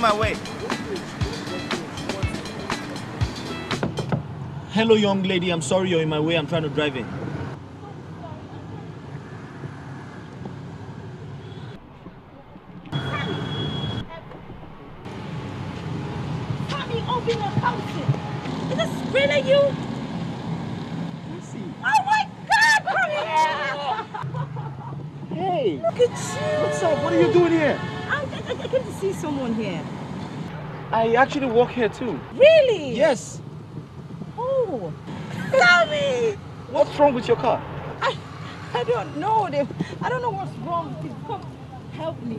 my way? Hello, young lady. I'm sorry you're in my way. I'm trying to drive in. Mommy, open your house. Is this really you? Oh my God, come here. Hey, Look at you. what's up? What are you doing here? I, I, I came to see someone here. I actually work here too. Really? Yes. Oh, Tommy. What's wrong with your car? I, I don't know. They, I don't know what's wrong. Please come help me.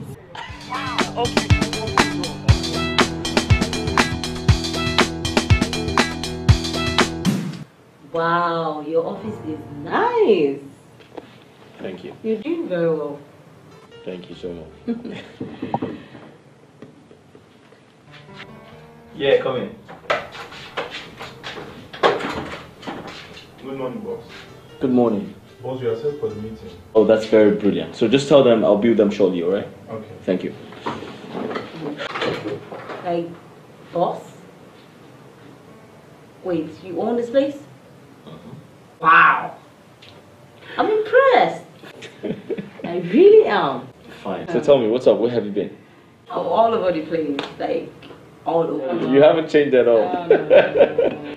Wow. Okay. Wow, your office is nice. Thank you. You're doing very well. Thank you so much. Yeah, come in. Good morning, boss. Good morning. Boss, you are set for the meeting. Oh, that's very brilliant. So just tell them I'll build them shortly, all right? Okay. Thank you. Like, boss? Wait, you own this place? Mm-hmm. Wow. I'm impressed. I really am. Fine. So tell me, what's up? Where have you been? I'm all over the place. Like, all over. You haven't changed at all. No, no, no, no.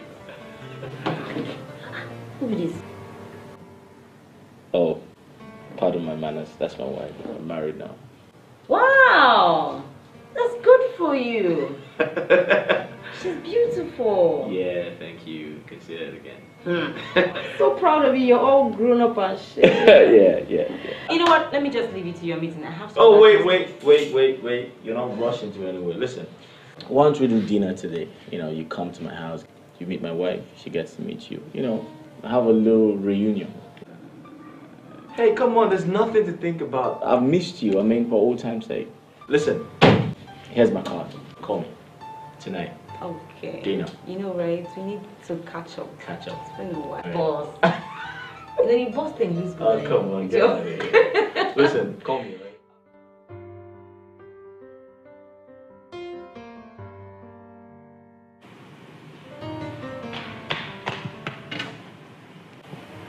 Who is oh, pardon my manners. That's my wife. I'm married now. Wow. That's good for you. She's beautiful. Yeah, thank you. Can say that again. Hmm. So proud of you. You're all grown up and shit. yeah, yeah, yeah. You know what? Let me just leave you to your meeting. I have some Oh, wait, wait, wait, wait, wait. You're not rushing to anywhere. Listen, why don't we do dinner today? You know, you come to my house, you meet my wife, she gets to meet you. You know, have a little reunion. Hey, come on, there's nothing to think about. I've missed you. I mean, for old time's sake. Listen, here's my card. Call me tonight. Okay. Dinner. You know, right? We need to catch up. Catch up. It's been a while. Right. Boss. and then you boss thing lose Oh, come on, get out of here. Listen, call me,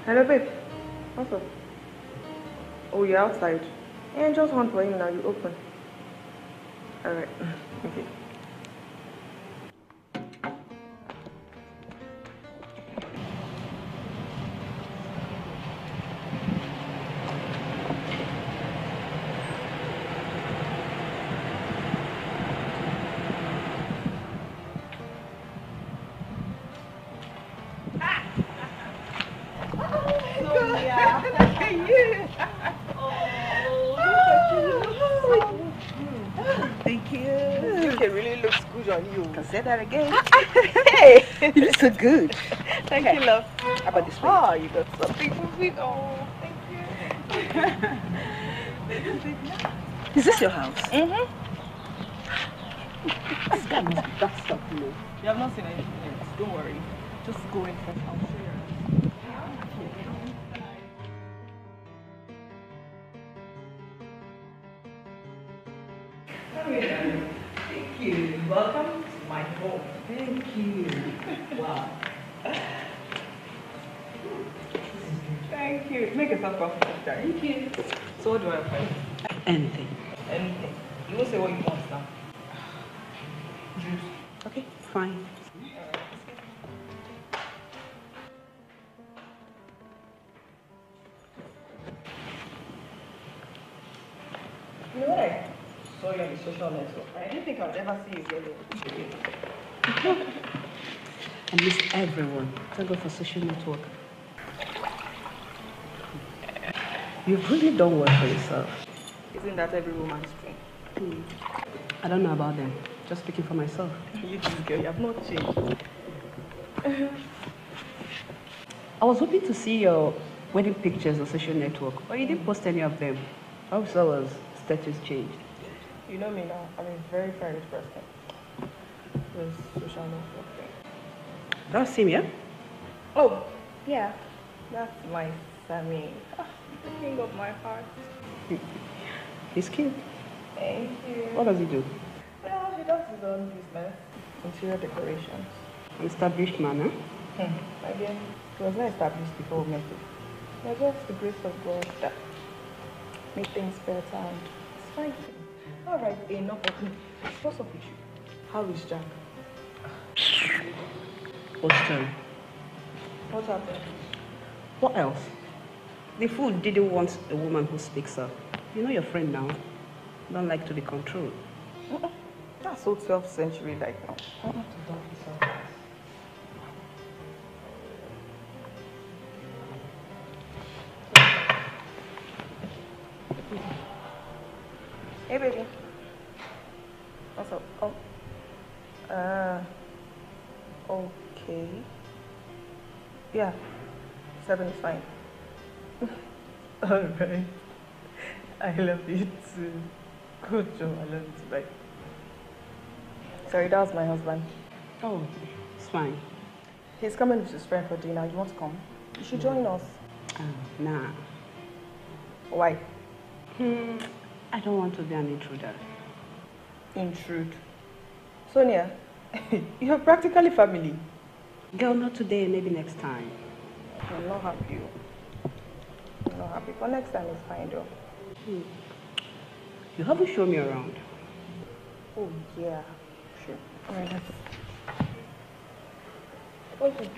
Hello, babe. What's up? Oh, you're outside. Just one for him now. You open. Alright. Okay. That again. Hey, you look so good. Thank you, love. How about this way? Oh, you got something for me. Oh, thank you. Is this your house? Mm-hmm. This guy must be that stuff, you know. You have not seen anything yet. Don't worry. Just go in first. Social network. You've really done well for yourself. Isn't that every woman's dream? Hmm. I don't know about them. Just speaking for myself. You this girl, you have not changed. I was hoping to see your wedding pictures on social network, but you didn't post any of them. I saw was status changed. You know me now. I'm a very private person. This social network thing. That's him, yeah? Oh, yeah. That's my Sammy. Ah, the king of my heart. He's cute. Thank you. What does he do? Well, he does his own business. Interior decorations. Established man, huh? Hmm. My dear, it was not established before we met. It was just the grace of God that made things better and it's fine. All right, enough of me. What's up with you? How is Jack? Question. What happened? What else? The fool didn't want a woman who speaks up. You know your friend now. Don't like to be controlled. Uh-uh. That's so 12th century like now. Hey, baby. What's up? Oh. Uh. Okay. Yeah. Seven is fine. Alright. I love you too. Good job. I love you too. Bye. Sorry, that was my husband. Oh, it's fine. He's coming with his friend for dinner. You want to come? You should join us. Uh, nah. Why? Hmm, I don't want to be an intruder. Intrude. Sonia, you're practically family. Girl, not today, maybe next time. I'm not happy. I'm not happy. But next time is fine though. Hmm. You haven't shown me around. Oh yeah. Sure. Alright, let's Okay.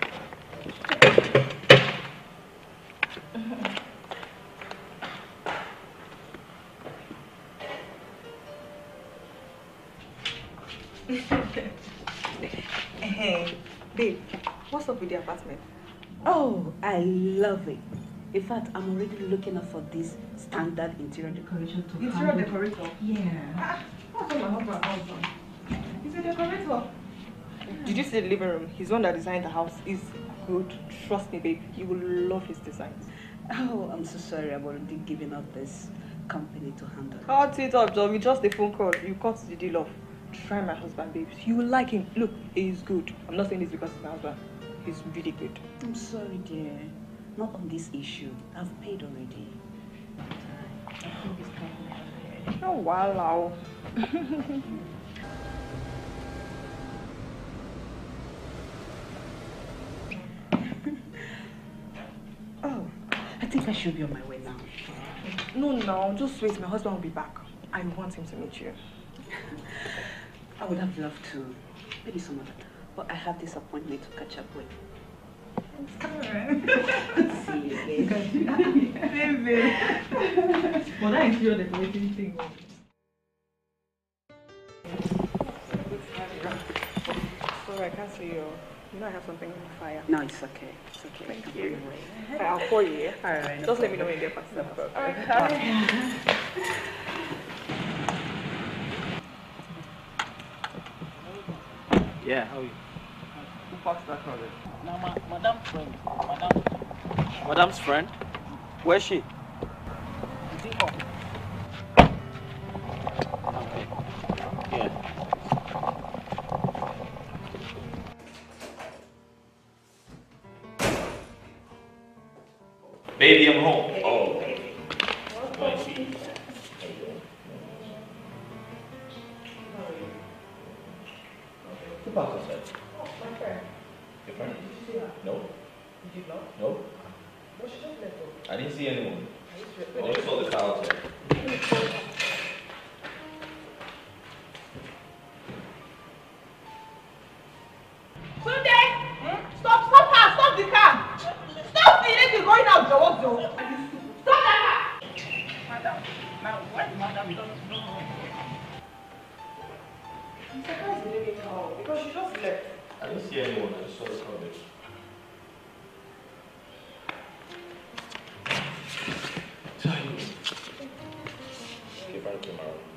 hey, babe, what's up with the apartment? Oh, I love it. In fact, I'm already looking up for this standard interior decoration to Interior handle- decorator? Yeah. Ah, that's what my husband. He's a decorator. Did you see the living room? He's the one that designed the house. He's good. Trust me, babe. You will love his designs. Oh, I'm so sorry. I've already given up this company to handle. Cut it up, John. With just a phone call, you cut the deal off. Try my husband, babe. You will like him. Look, he's good. I'm not saying this because he's my husband. He's really good. I'm sorry, dear. Not on this issue. I've paid already. Oh, wow. Oh, I think I should be on my way now. No, no. Just wait. My husband will be back. I want him to meet you. I would have loved to. Maybe some other time. But I have this appointment to catch up with. See you again. Well, that is your decorating thing. Sorry, I can't see you. You know I have something on fire. No, it's okay. It's okay. Thank I'm you. on my way. I'll call you. yeah? All right. no Just let me know when you get back. Alright. Yeah, how are you? Who that car? Now, ma madam friend. Madam. Madam's friend? Where's she? Is he home? Okay. Yeah. Baby, I'm home. Oh. I see. Who parks outside? Your friend? No. No? I didn't see anyone. I only saw the car outside. Sunday! Stop, stop her! Stop the car! Stop the lady going out, Joe, Joe! Stop that car! Madam, now why madam don't know? I'm surprised the lady called because she just left. I didn't see anyone. I just saw the car there. Tomorrow.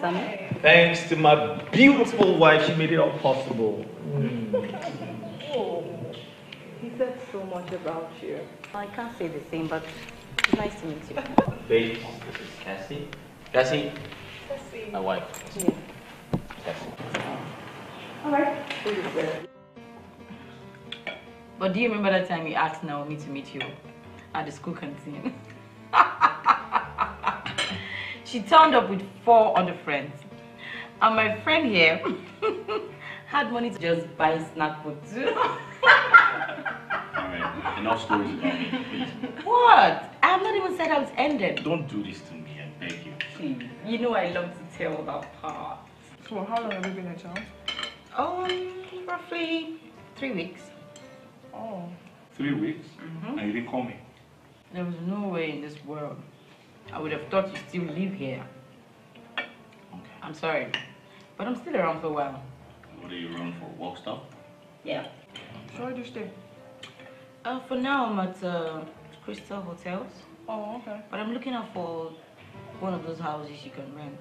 Sammy. Thanks to my beautiful wife, she made it all possible. Oh, he said so much about you. I can't say the same, but it's nice to meet you. Babe, this is Cassie. Cassie. Cassie, my wife. Yeah. Cassie. All right. But do you remember that time you asked Naomi to meet you at the school canteen? she turned up with four other friends. And my friend here had money to just buy snack for two. Alright, enough stories about me, please. what? I have not even said how it ended. Don't do this to me, I beg you. See, you know I love to tell that part. So how long have you been a child? Um, roughly three weeks. Oh. Three weeks? And you didn't call me? There was no way in this world I would have thought you still live here. Okay. I'm sorry, but I'm still around for a while. What are you around for? Walk stop? Yeah. So where do you stay? Uh, for now, I'm at uh, Crystal Hotels, Oh, okay. but I'm looking out for one of those houses you can rent.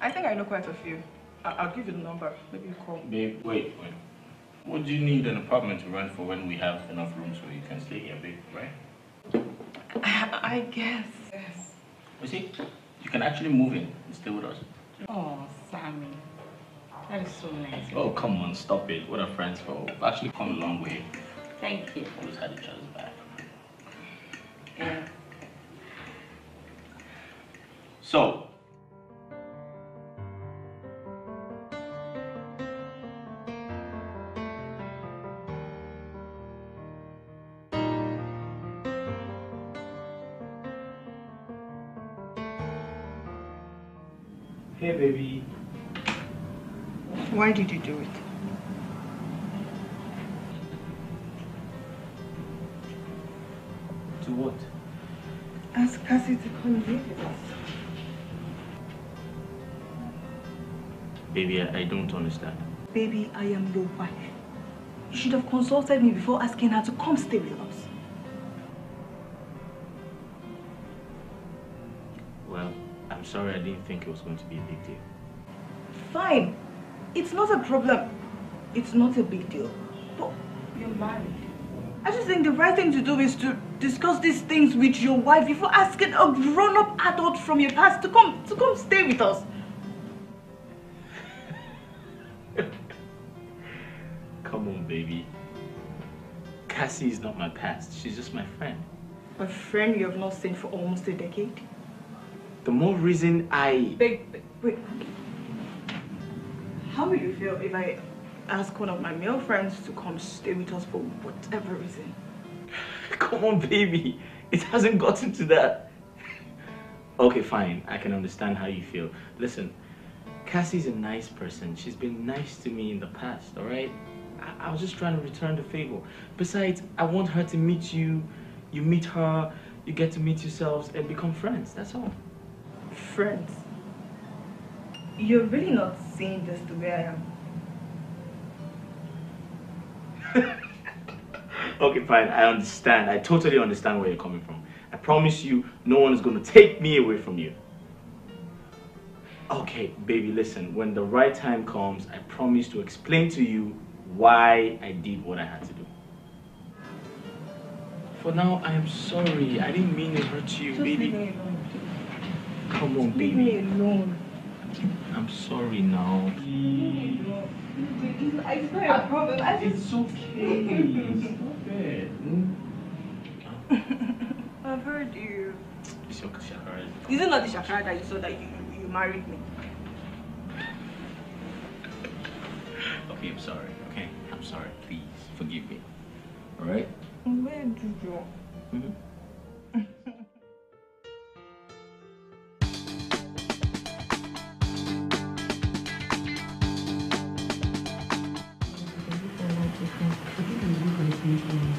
I think I know quite a few. I- I'll give you the number. Maybe you call. Babe, wait, wait. What do you need an apartment to rent for when we have enough rooms where you can stay here, babe, right? I guess. You see, you can actually move in and stay with us. Oh, Sammy. That is so nice. Oh, come on, stop it. What are friends for? We've actually come a long way. Thank you. Always had each other's back. Yeah. So, Hey, baby. Why did you do it? To what? Ask Cassie to come live with us. Baby, I, I don't understand. Baby, I am your wife. You should have consulted me before asking her to come stay with us. Sorry I didn't think it was going to be a big deal. Fine. It's not a problem. It's not a big deal. But you're married. I just think the right thing to do is to discuss these things with your wife before asking a grown-up adult from your past to come to come stay with us. Come on, baby. Cassie is not my past. She's just my friend. A friend you have not seen for almost a decade. The more reason I... Wait, wait, wait. How would you feel if I ask one of my male friends to come stay with us for whatever reason? Come on, baby. It hasn't gotten to that. Okay, fine. I can understand how you feel. Listen, Cassie's a nice person. She's been nice to me in the past, alright? I, I was just trying to return the favor. Besides, I want her to meet you. You meet her, you get to meet yourselves and become friends. That's all. Friends. You're really not seeing this the way I am. Okay, fine. I understand. I totally understand where you're coming from. I promise you, no one is going to take me away from you. Okay, baby, listen. When the right time comes, I promise to explain to you why I did what I had to do. For now, I am sorry. I didn't mean to hurt you, Just baby. Leave me alone. Come on, baby. Leave me alone. I'm sorry now. It's not a problem. I just... It's okay. Stop it. I've heard you. It's your shakara. Is it not the shakara that you saw that you, you married me? Okay, I'm sorry. Okay, I'm sorry. Please forgive me. All right. Where did you? Mm-hmm.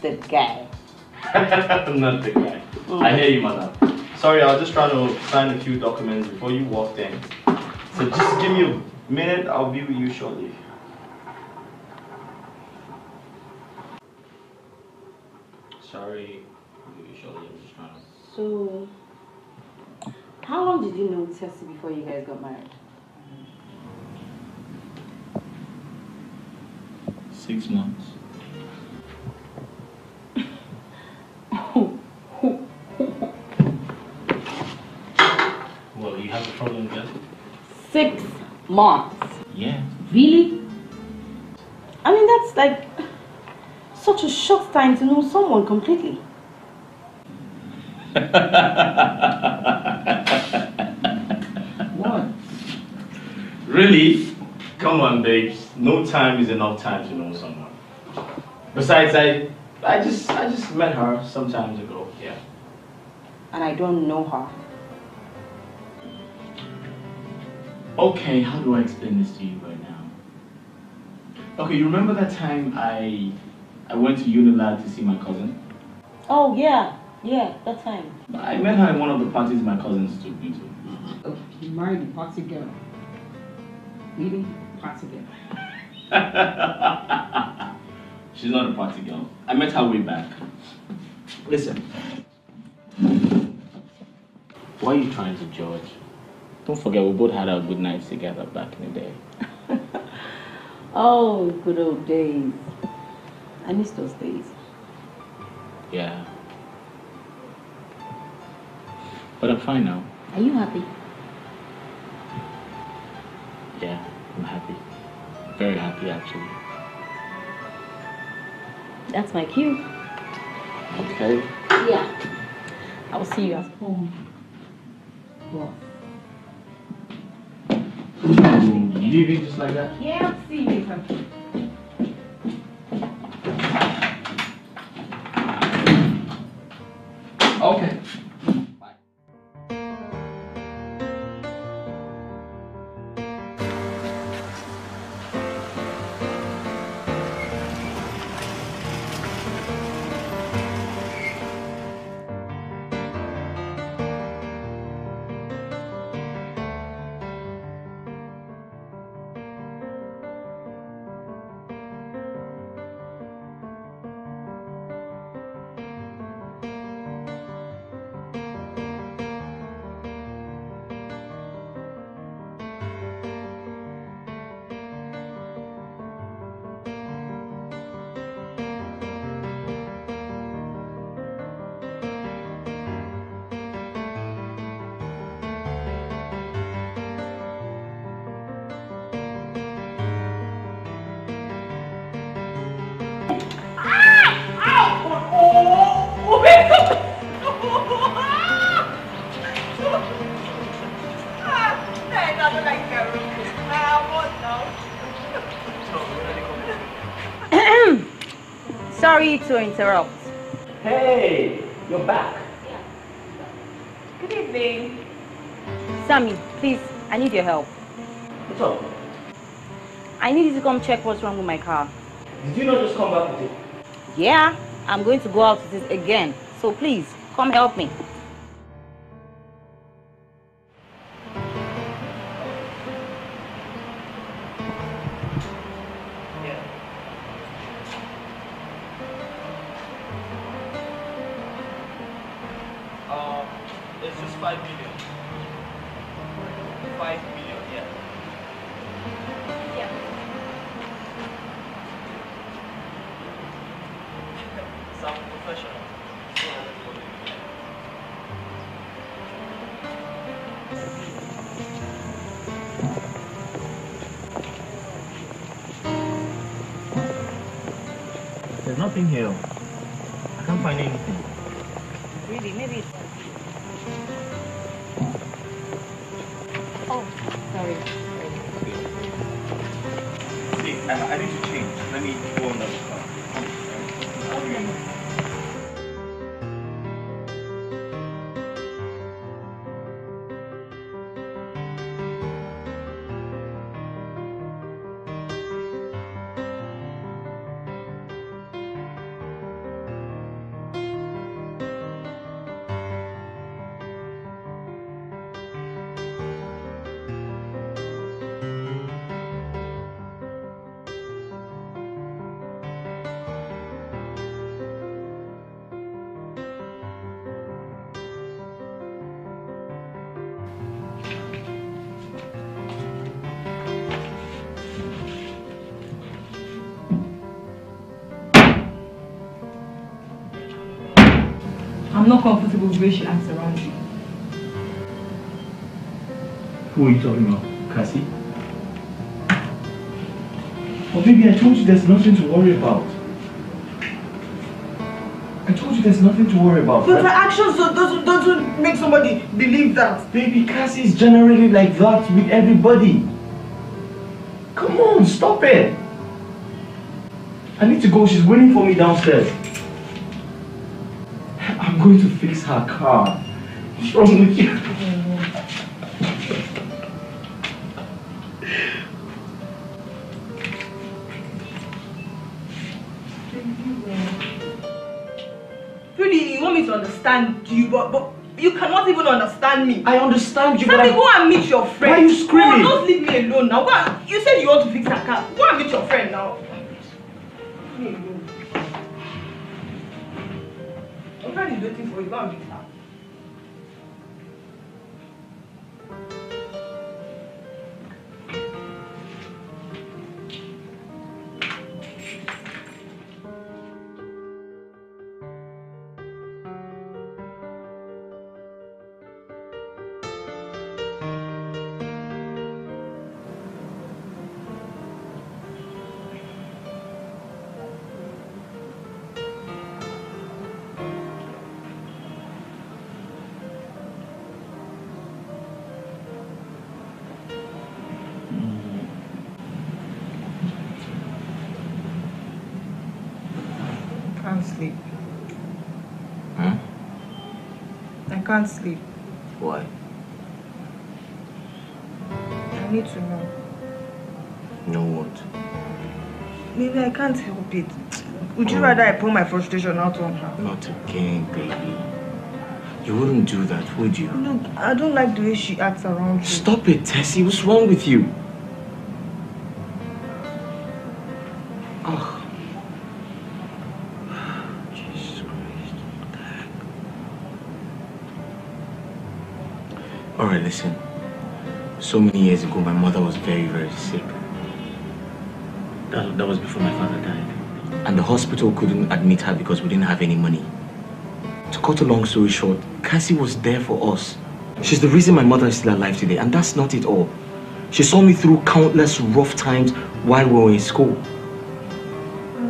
But not the guy. Not the guy. I hear you, madam. Sorry, I was just trying to sign a few documents before you walked in. So just give me a minute, I'll be with you shortly. Sorry, I'll be with you shortly. I'm just trying to. So, how long did you know Tessie before you guys got married? Six months. Well, you have a problem with that? Six months. Yeah. Really? I mean, that's like such a short time to know someone completely. What? Really? Come on, babes. No time is enough time to know someone. Besides, I, I just, I just met her some time ago. Yeah. And I don't know her. Okay, how do I explain this to you right now? Okay, you remember that time I, I went to Unilag to see my cousin? Oh, yeah. Yeah, that time. I met her in one of the parties my cousins took me to. Oh, you married a party girl. Really? Party girl. She's not a party girl. I met her way back. Listen. Why are you trying to judge? Don't forget, we both had our good nights together back in the day. Oh, good old days. I miss those days. Yeah. But I'm fine now. Are you happy? Yeah, I'm happy. Very happy, actually. That's my cue. Okay. Yeah. I will see you guys. home. What? Mm, Leaving just like that? Yeah, I'll see you later. Okay. To interrupt. Hey, you're back. Good evening. Sammy, please, I need your help. What's up? I need you to come check what's wrong with my car. Did you not just come back with it? Yeah, I'm going to go out with it again. So please, come help me. I'm not comfortable with the way she acts around you. Who are you talking about? Cassie? Oh, baby, I told you there's nothing to worry about. I told you there's nothing to worry about. But her right? actions do- doesn't, doesn't make somebody believe that. Baby, Cassie is generally like that with everybody. Come on, stop it. I need to go. She's waiting for me downstairs. Going to fix her car. You? Really, you want me to understand you, but, but you cannot even understand me. I understand you, but Sammy, I'm- go and meet your friend. Why are you screaming? Oh, don't leave me alone now. Go and, you said you want to fix her car. Go and meet your friend now. Is for you. Go can't sleep. Why? I need to know. No what? Maybe I can't help it. Would you rather I pour my frustration out on her? Not again, baby. You wouldn't do that, would you? Look, I don't like the way she acts around you. Stop it, Tessie. What's wrong with you? So many years ago, my mother was very, very sick. That, that was before my father died. And the hospital couldn't admit her because we didn't have any money. To cut a long story short, Cassie was there for us. She's the reason my mother is still alive today, and that's not it all. She saw me through countless rough times while we were in school.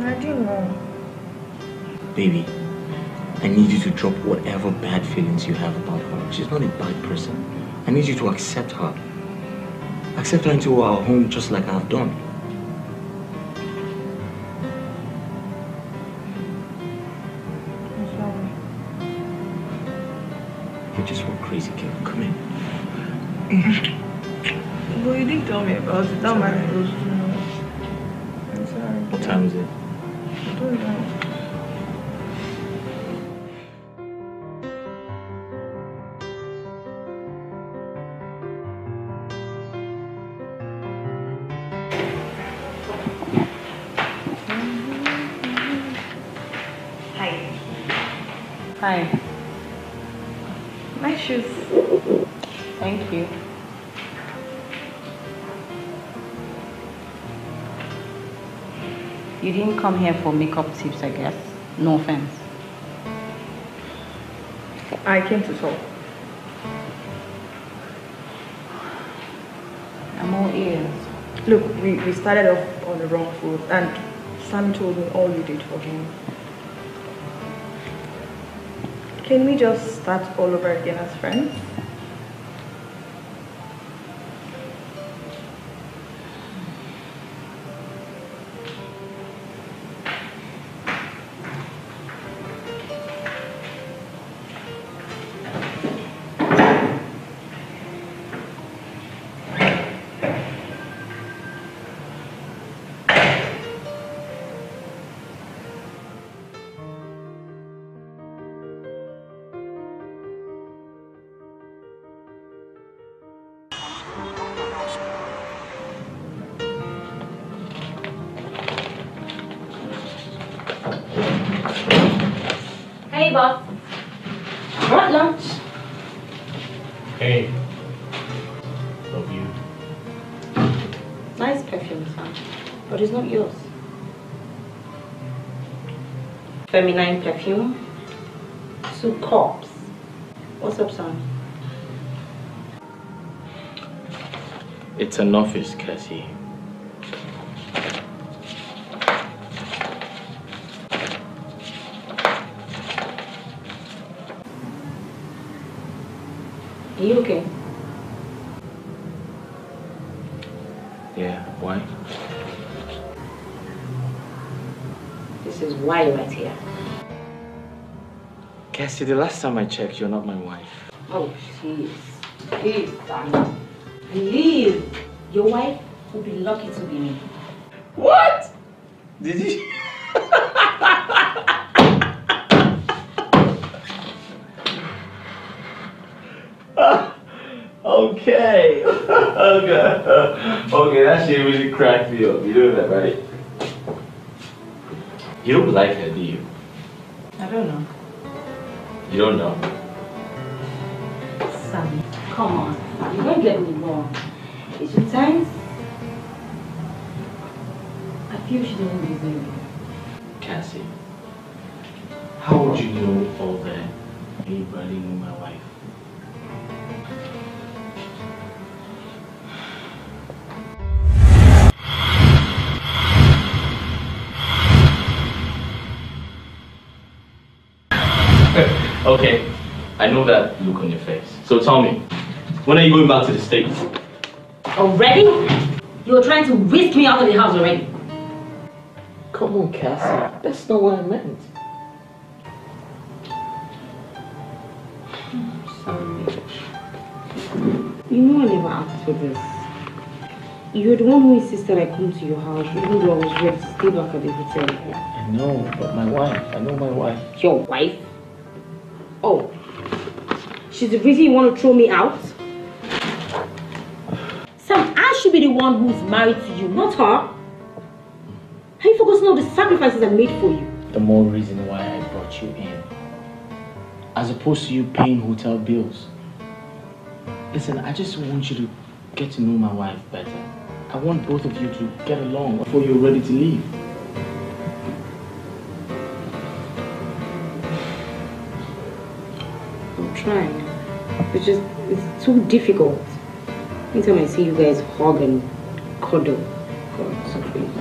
I didn't know. Baby, I need you to drop whatever bad feelings you have about her. She's not a bad person. I need you to accept her. Accept her into our home just like I've done. Sorry. You're just one crazy kid. Come in. But you didn't tell me about it. That man Hi. Nice shoes. Thank you. You didn't come here for makeup tips, I guess. No offense. I came to talk. I'm all ears. Look, we, we started off on the wrong foot and Sam told me all you did for him. Can we just start all over again as friends? Feminine perfume. Two cups. What's up, son? It's an office, Cassie. Cassie, the last time I checked, you're not my wife. Oh, jeez. Please, Sam. Please. Your wife will be lucky to be me. What? Did you? okay. okay. Okay, that shit really cracked me up. You know that, right? You don't like her, do you? You don't know. Sam, come on. You don't get me wrong. It's your times. I feel she doesn't deserve you. Know that look on your face. So tell me, when are you going back to the States? Already? You were trying to whisk me out of the house already. Come on, Cassie. That's not what I meant. Sorry. You know I never asked for this. You're the one who insisted I come to your house, even though I was ready to stay back at the hotel. I know, but my wife, I know my wife. Your wife? Oh. She's the reason you want to throw me out? Sam, I should be the one who's married to you, not her. Have you forgotten all the sacrifices I made for you? The more reason why I brought you in. As opposed to you paying hotel bills. Listen, I just want you to get to know my wife better. I want both of you to get along before you're ready to leave. I'm trying. It's just, it's too difficult. Anytime I see you guys hug and cuddle. God, so crazy.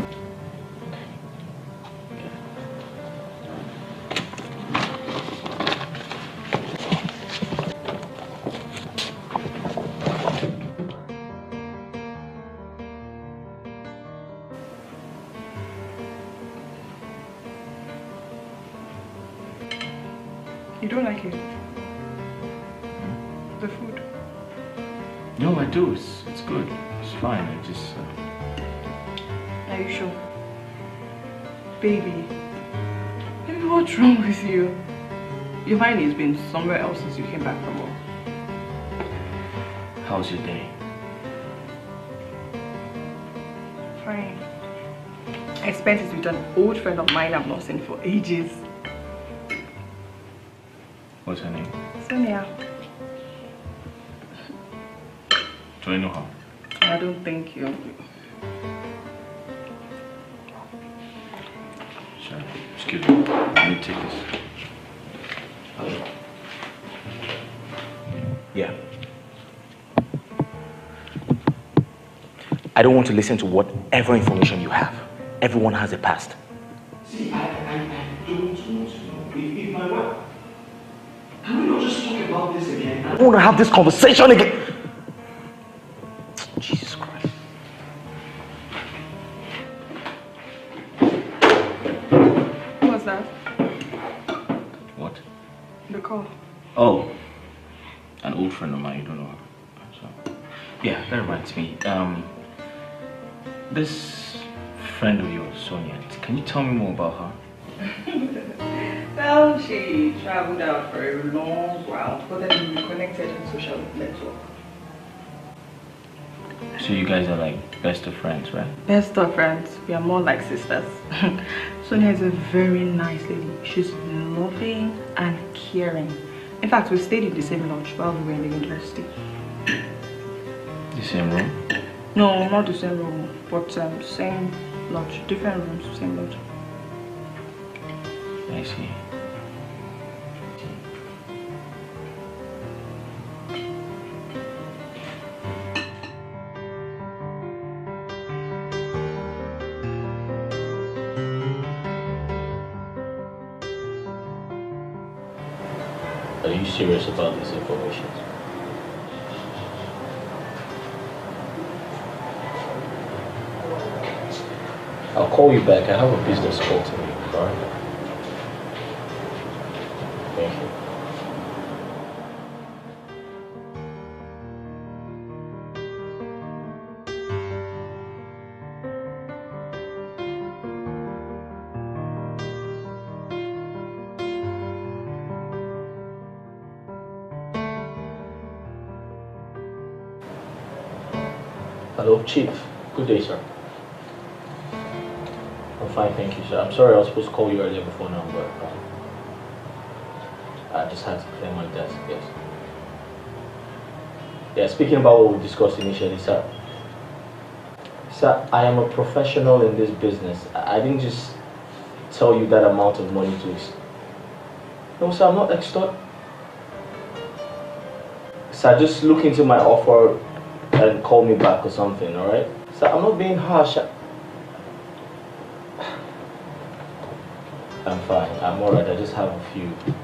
Mind has been somewhere else since you came back from work. How's your day? Fine. I spent it with an old friend of mine I've not seen for ages. What's her name? Sonia. Do I know her? I don't think you. Sure. Excuse me. Let me take this. I don't want to listen to whatever information you have. Everyone has a past. See, I, I, I don't want to know. If, if my wife. Can we not just talk about this again? I don't want to have this conversation again. Jesus Christ. Who was that? What? The call. Oh, an old friend of mine. You don't know her. So, yeah, that reminds me. Um, this friend of yours, Sonia. Can you tell me more about her? Well, she traveled out for a long while, but then we connected on social network. So you guys are like best of friends, right? Best of friends. We are more like sisters. Sonia is a very nice lady. She's loving and caring. In fact, we stayed in the same lodge while we were in the university. The same room? No, not the same room, but um, same lodge. Different rooms, same lodge. I see. Are you serious about this information? I'll call you back. I have a business call to make. Alright? Thank you. Hello, Chief. Good day, sir. Fine, thank you, sir. I'm sorry I was supposed to call you earlier before now, but um, I just had to clear my desk, yes. Yeah, speaking about what we discussed initially, sir. Sir, I am a professional in this business. I didn't just tell you that amount of money to... No, sir, I'm not extort. Sir, just look into my offer and call me back or something, alright? Sir, I'm not being harsh. I- I'm alright. I just have a few.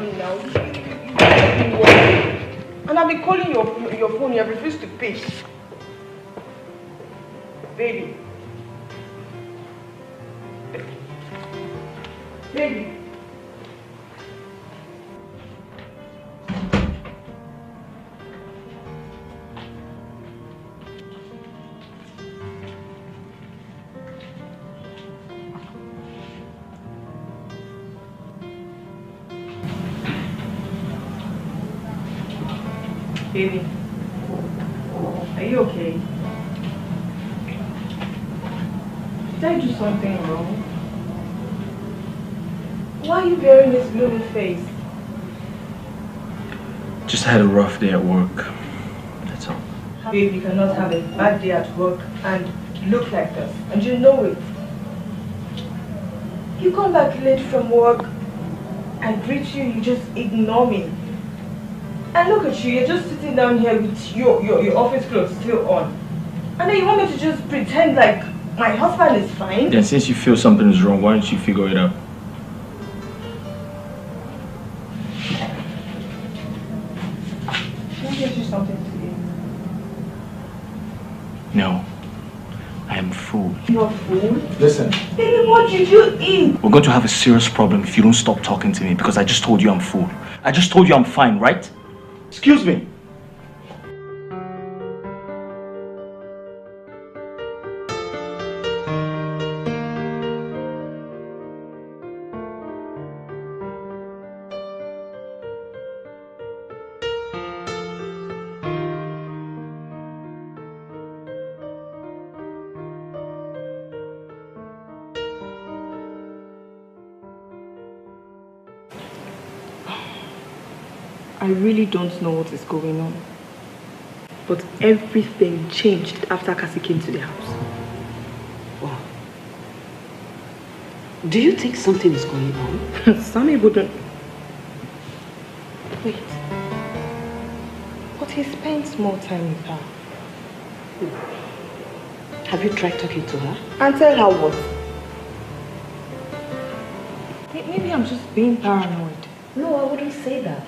Happened now? And I've been calling your, your phone, you have refused to pick. Did I do something wrong? Why are you wearing this gloomy face? Just had a rough day at work. That's all. Babe, you cannot have a bad day at work and look like this. And you know it. You come back late from work, I greet you, you just ignore me. And look at you, you're just sitting down here with your, your, your office clothes still on. And then you want me to just pretend like my husband is fine? Then since you feel something is wrong, why don't you figure it out? Can I get you something to? No. I am full. You're full? Listen. Baby, what did you eat? We're going to have a serious problem if you don't stop talking to me because I just told you I'm full. I just told you I'm fine, right? Excuse me. Really don't know what is going on. But everything changed after Cassie came to the house. Wow. Do you think something is going on? Sammy wouldn't. Wait. But he spends more time with her. Have you tried talking to her? And tell her what? Maybe I'm just being paranoid. No, I wouldn't say that.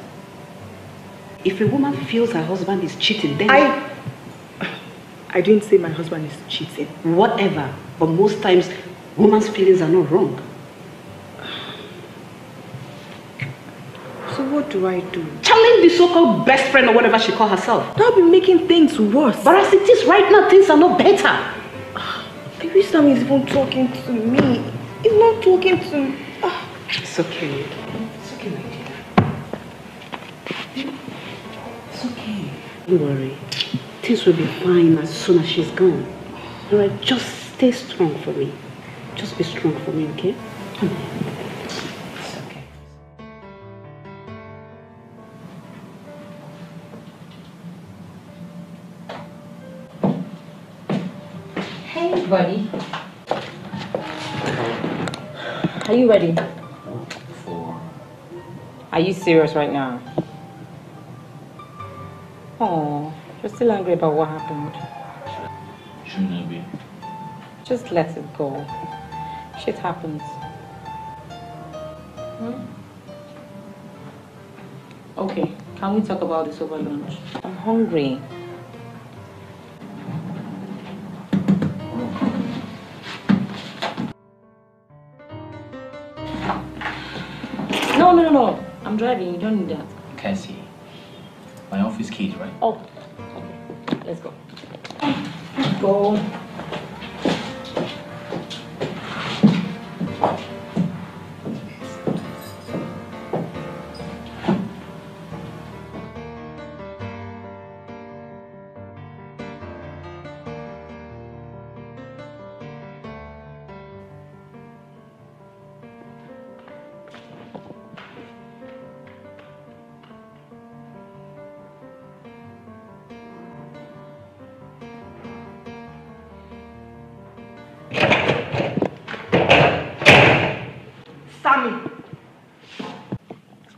If a woman feels her husband is cheating, then I... I didn't say my husband is cheating. whatever. But most times, woman's feelings are not wrong. So what do I do? Challenge the so-called best friend or whatever she call herself. That'll be making things worse. But as it is right now, things are not better. Wish Sam is even talking to me. He's not talking to... me. It's okay. Don't worry. Things will be fine as soon as she's gone. Alright, just stay strong for me. Just be strong for me, okay? Come on. It's okay. Hey, buddy. Are you ready? Four. Are you serious right now? Oh, you're still angry about what happened. Shouldn't I be? Just let it go. Shit happens. Hmm? Okay, can we talk about this over lunch? I'm hungry. No, no, no, no. I'm driving. You don't need that. Cassie. My office keys, right? Oh, okay. Let's go. Let's go.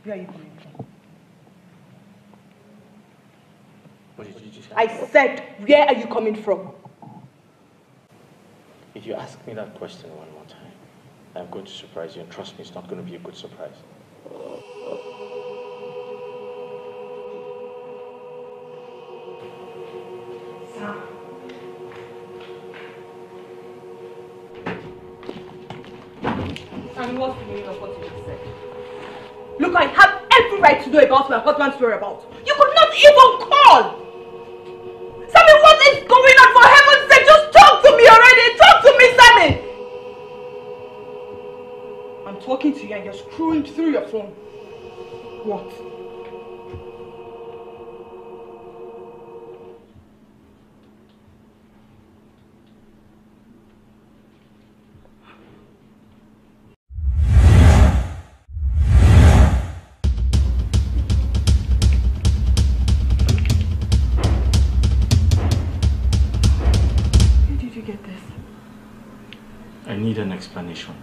Where are you coming from? What did you just I said, where are you coming from? If you ask me that question one more time, I'm going to surprise you, and trust me, it's not going to be a good surprise. To know about explanation.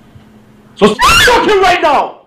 So stop talking right now!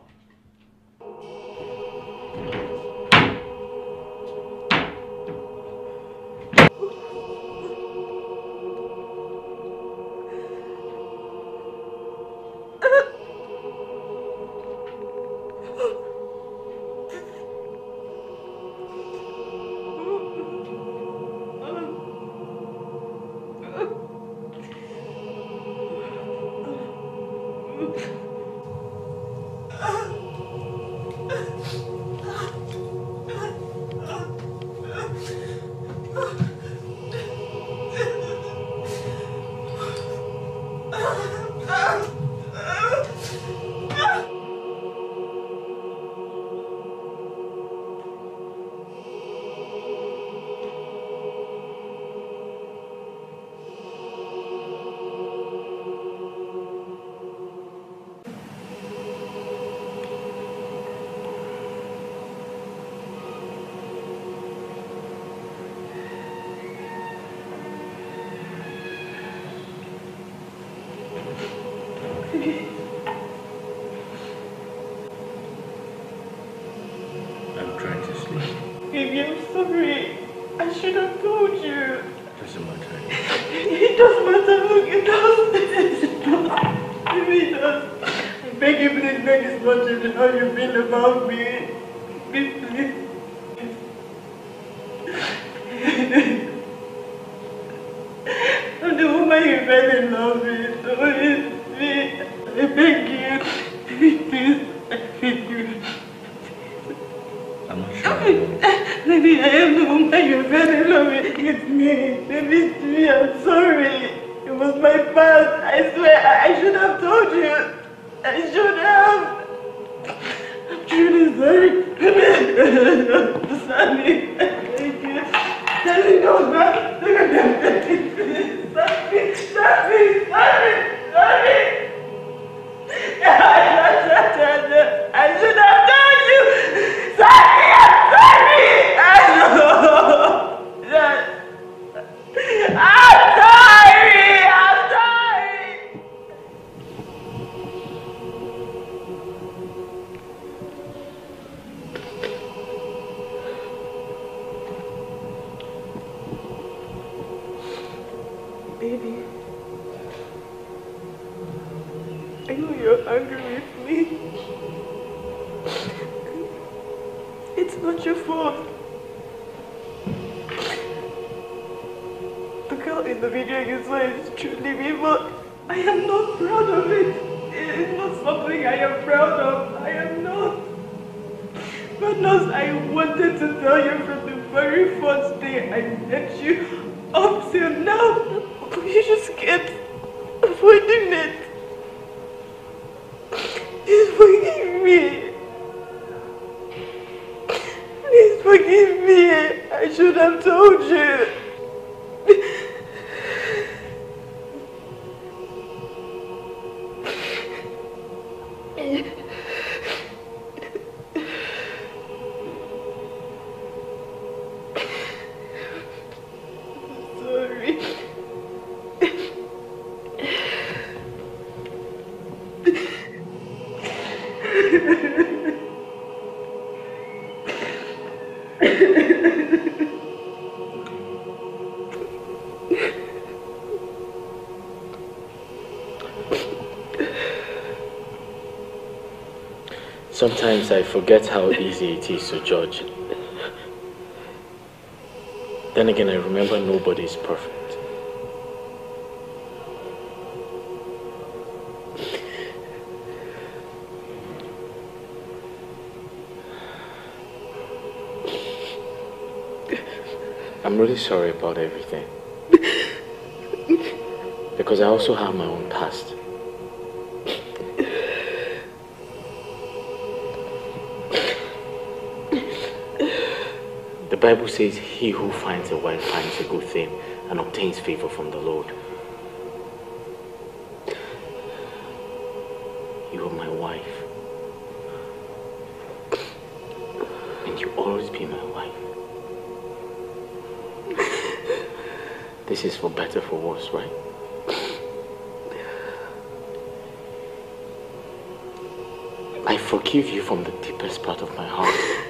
I know you're angry with me. It's not your fault. The girl in the video you saw is truly me, but I am not proud of it. It is not something I am proud of. I am not. God knows I wanted to tell you from the very first day I met you up till now. But you just kept avoiding it. I should have told you. Sometimes I forget how easy it is to judge. Then again, I remember nobody is perfect. I'm really sorry about everything. Because I also have my own past. Bible says, He who finds a wife finds a good thing and obtains favor from the Lord. You are my wife. And you always be my wife. This is for better, for worse, right? I forgive you from the deepest part of my heart.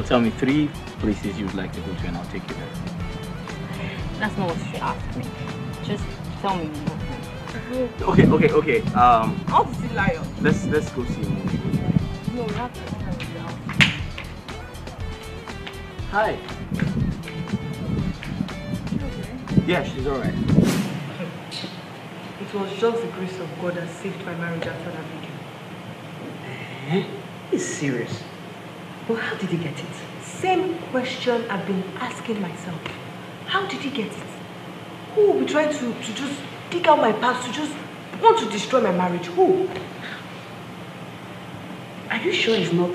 So tell me three places you would like to go to and I'll take you there. That's not what you asked me. Just tell me. Okay, okay, okay. Um, I want to see lion. let's let's go see a movie. No, we have to out. Hi. Yeah, she's alright. It was just the grace of God that saved my marriage after that video. Eh? He's serious. But how did he get it? Same question I've been asking myself. How did he get it? Who will be trying to, to just dig out my past, to just want to destroy my marriage? Who? Are you sure he's not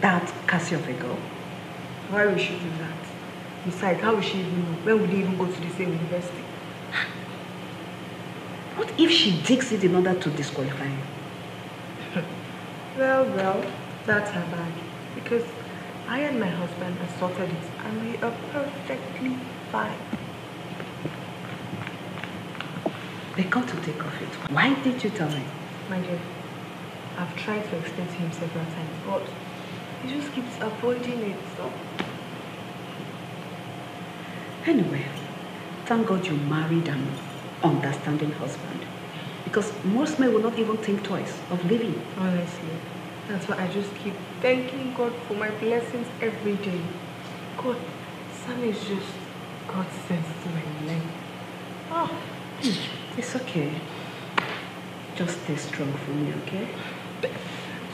that Cassie of a girl? Why would she do that? Besides, how will she even know? When would they even go to the same university? What if she digs it in order to disqualify him? Well, well, that's her bag. Because I and my husband sorted it and we are perfectly fine. They got to take off it. Why did you tell me? My dear, I've tried to explain to him several times, but he just keeps avoiding it. So Anyway, thank God you married an understanding husband. Because most men will not even think twice of leaving. honestly, that's why I just keep thanking God for my blessings every day. God, Sam is just God sends to my name. Oh, it's okay. Just stay strong for me, okay?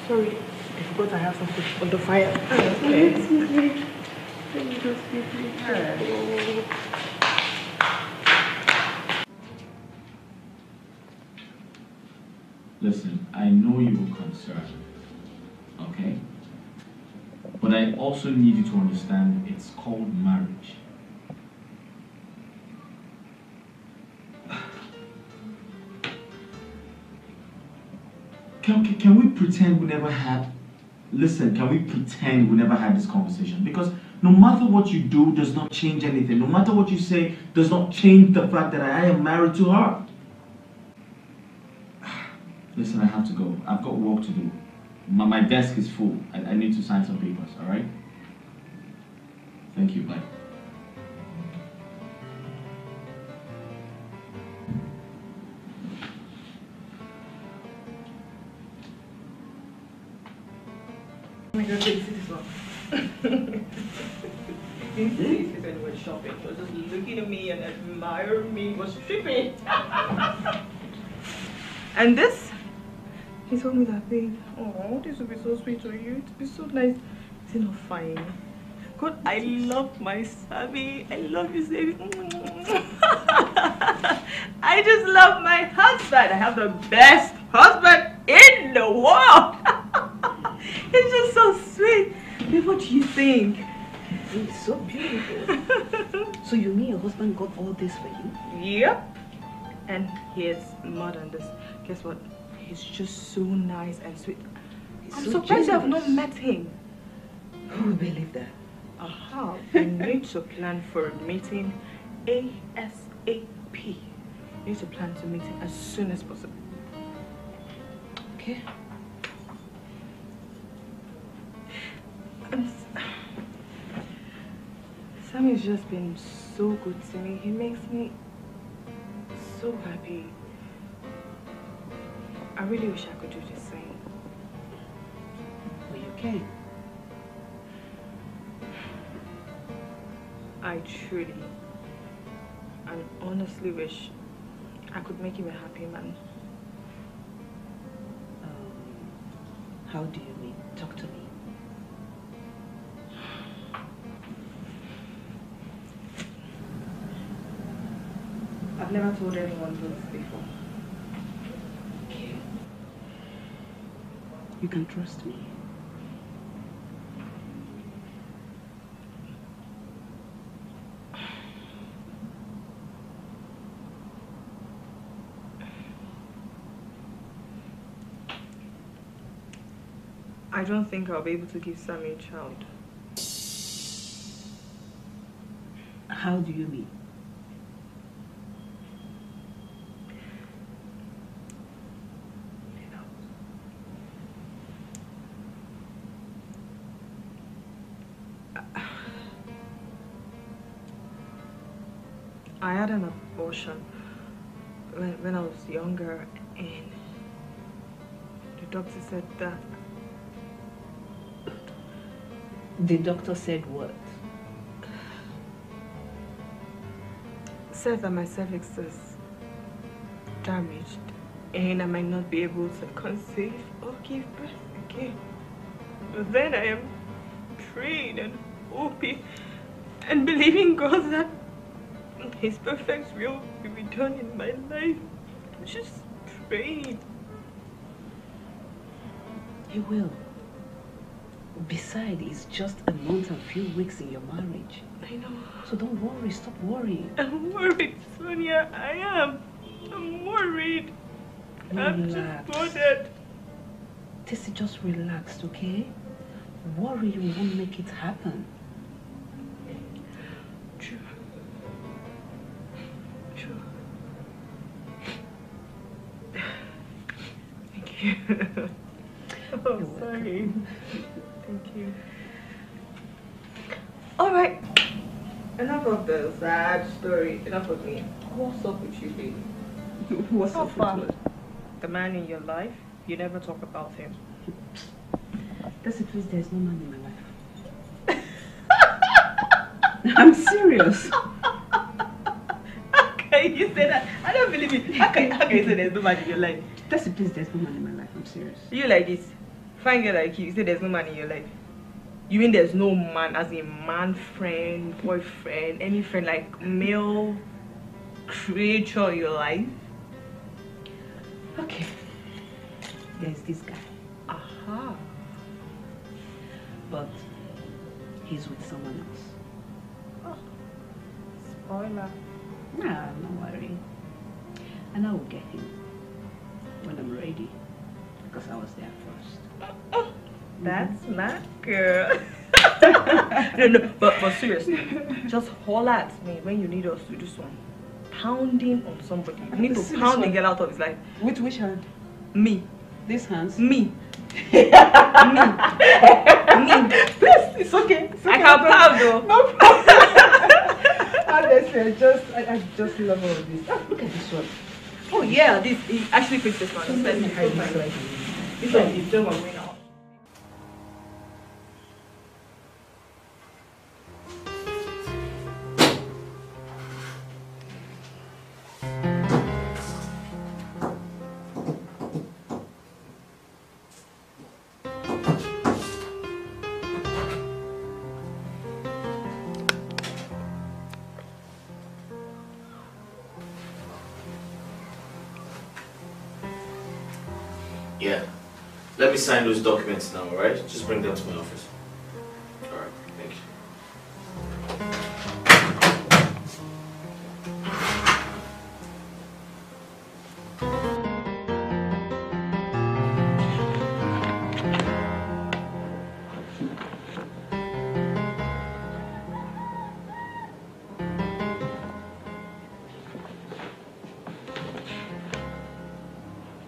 Sorry, I forgot I have something on the fire. Okay. Listen, I know you're concerned, okay? But I also need you to understand it's called marriage. Can, can, we pretend we never had listen can we pretend we never had this conversation? Because no matter what you do does not change anything. No matter what you say does not change the fact that i am married to her. Listen i have to go. I've got work to do my, my desk is full. I, I need to sign some papers all right? Thank you. Bye. Shopping. She was just looking at me and admiring me, was tripping. and this, he told me that, babe, oh, this would be so sweet to you. It'd be so nice. Is it not fine? God, I love my Sammy. I love you, Sammy. I just love my husband. I have the best husband in the world. it's just so sweet. Babe, what do you think? It's so beautiful. so you mean your husband got all this for you? Yep. And he's more than this. Guess what? He's just so nice and sweet. He's I'm so surprised I've not met him. Who would believe that? Aha, we need to plan for a meeting ASAP. We need to plan to meet him as soon as possible. Okay. Sammy's just been so good to me. He makes me so happy. I really wish I could do the same. Well, you can. I truly and honestly wish I could make him a happy man. Um, how do you mean? Talk to me. I've never told anyone this before. You can trust me. I don't think I'll be able to give Sammy a child. How do you mean? Had an abortion when, when I was younger and the doctor said that The doctor said what? said that my cervix is damaged and I might not be able to conceive or give birth again. But then I am praying and hoping and believing God that His perfect will be done in my life. Just pray. He will. Besides, it's just a month and a few weeks in your marriage. I know. So don't worry, stop worrying. I'm worried, Sonia. I am. I'm worried. I'm just Relax. bothered. Tessie, just relax, okay? Worrying won't make it happen. You. oh, You're sorry. Thank you. All right. Enough of the sad story. Enough of me. What's up with you, baby? What's How up with what? The man in your life, you never talk about him. Tessie, please, there's no man in my life. I'm serious. Way you say that, I don't believe it. How can, how can you say there's no man in your life? Tessie, please, there's no man in my life. I'm serious. You like this? Fine girl like you, you say there's no man in your life. You mean there's no man as a man friend, boyfriend, any friend like male creature in your life? Okay. There's this guy, Aha. but he's with someone else. Oh. Spoiler. Nah, don't worry. And I will get him when I'm ready. Because I was there first. That's my girl. no, no, but, but seriously, just holler at me when you need us to do some pounding on somebody. You need to pound the one? girl out of his life. With which hand? Me. These hands? Me. me. Me. Please, it's okay. It's okay. I can pound though. No problem. Honestly, I just, I, I just love all of this. Ah, look at this one. Oh yeah, this he actually fixed this one. Let me hide this one. This one is just Let me sign those documents now, alright? Just bring them to my office. Alright, thank you.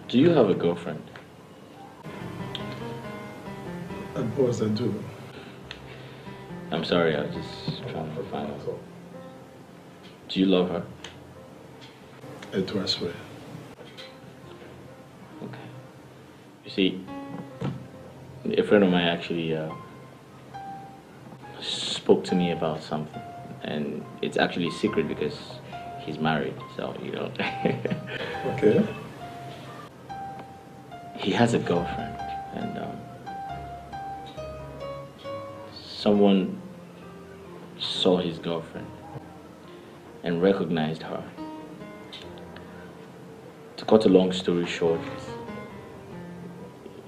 Do you have a girlfriend? Of course I do. I'm sorry, I was just trying to find out. Do you love her? I do, I swear. Okay. You see, a friend of mine actually uh, spoke to me about something, and it's actually a secret because he's married. So you know. Okay. he has a girlfriend, and um, someone saw his girlfriend and recognized her. To cut a long story short,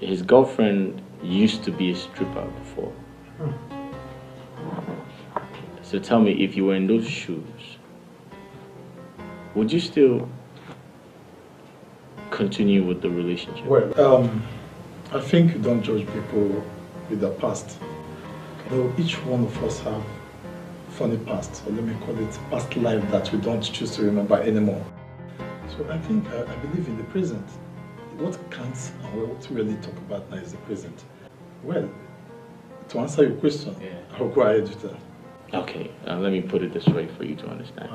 his girlfriend used to be a stripper before. So tell me, if you were in those shoes, would you still continue with the relationship? Well, um, I think you don't judge people with their past. Though each one of us have funny past, or let me call it past life that we don't choose to remember anymore. So I think I, I believe in the present. What counts and what we really talk about now is the present. Well, to answer your question, I'll go ahead with that. Okay, uh, let me put it this way for you to understand.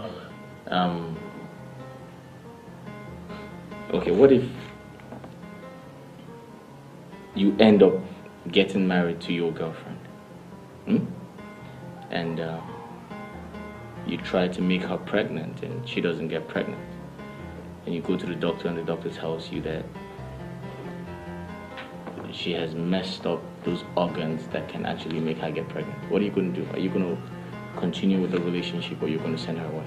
Um, okay, what if you end up getting married to your girlfriend? Hmm? And uh, you try to make her pregnant and she doesn't get pregnant. And you go to the doctor and the doctor tells you that she has messed up those organs that can actually make her get pregnant. What are you going to do? Are you going to continue with the relationship or are you're going to send her away?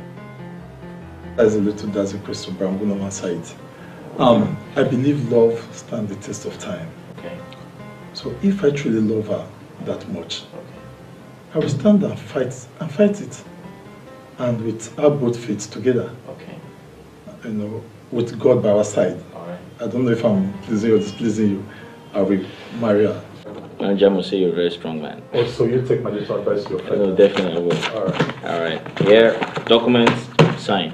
That's a little a question, but I'm going to answer it. Um, I believe love stands the test of time. Okay. So if I truly love her that much, I will stand and fight and fight it. And with our both feet together. Okay. You know, with God by our side. Alright. I don't know if I'm pleasing or displeasing you. I will marry her. And Jam will say you're a very strong man. Oh, so you take my little advice to your friend? No, definitely I will. Alright. All right. Here, documents, sign.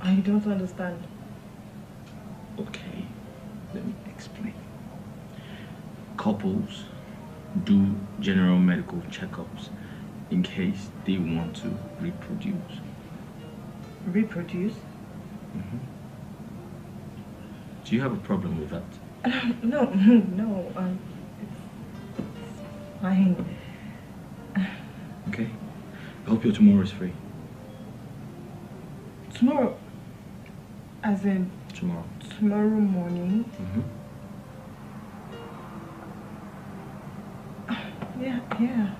I don't understand. Okay, let me explain. Couples do general medical checkups in case they want to reproduce. Reproduce? Mm-hmm. Do you have a problem with that? no, no, um, it's, it's fine. Hope your tomorrow is free. Tomorrow, as in Tomorrow. tomorrow morning. Mm-hmm. Yeah, yeah,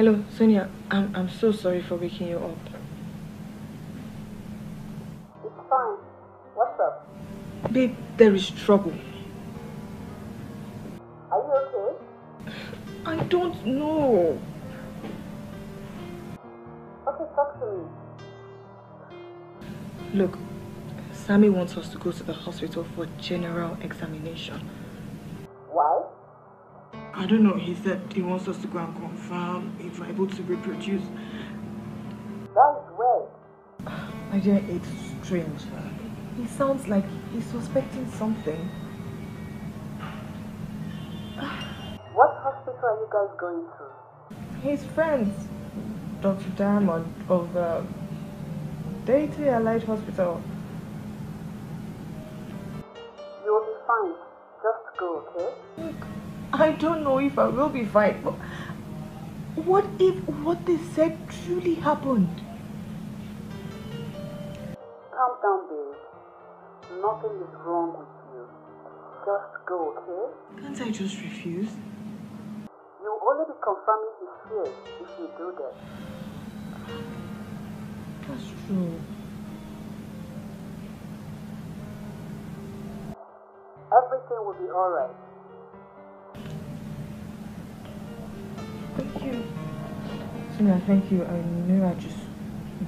Hello, Sonia. I'm I'm so sorry for waking you up. It's fine. What's up? Babe, there is trouble. Are you okay? I don't know. Okay, talk to me. Look, Sammy wants us to go to the hospital for general examination. Why? I don't know. He said he wants us to go and confirm if we're able to reproduce. That is weird. My dear, it's strange. He sounds like he's suspecting something. What hospital are you guys going to? His friends, Dr. Diamond of the Deity Allied Hospital. You will be fine. Just go, okay? Look, I don't know if I will be fine. But what if what they said truly happened? Calm down, babe. Nothing is wrong with you. Just go, okay? Can't I just refuse? You will only be confirming his fears if you do that. That's true. Everything will be alright. You. Sonia, thank you. I knew I just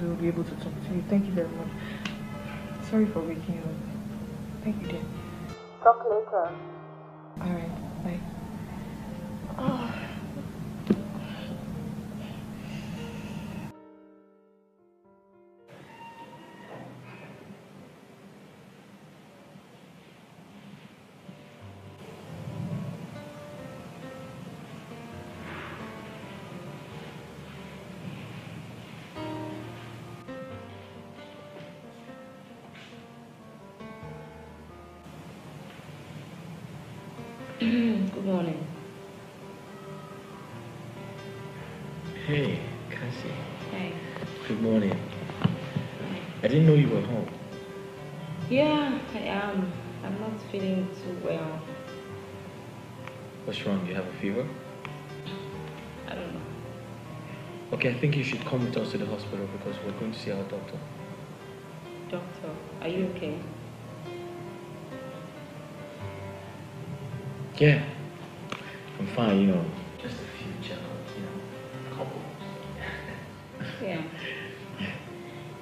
will be able to talk to you. Thank you very much. Sorry for waking you up. Thank you, dear. Talk later. Alright, bye. Mm-hmm. Good morning. Hey, Cassie. Hey. Good morning. I didn't know you were home. Yeah, I am. I'm not feeling too well. What's wrong? You have a fever? I don't know. Okay, I think you should come with us to the hospital because we're going to see our doctor. Doctor, are you okay? Yeah, I'm fine, you know. Just a few checkups, you know, couple. Yeah.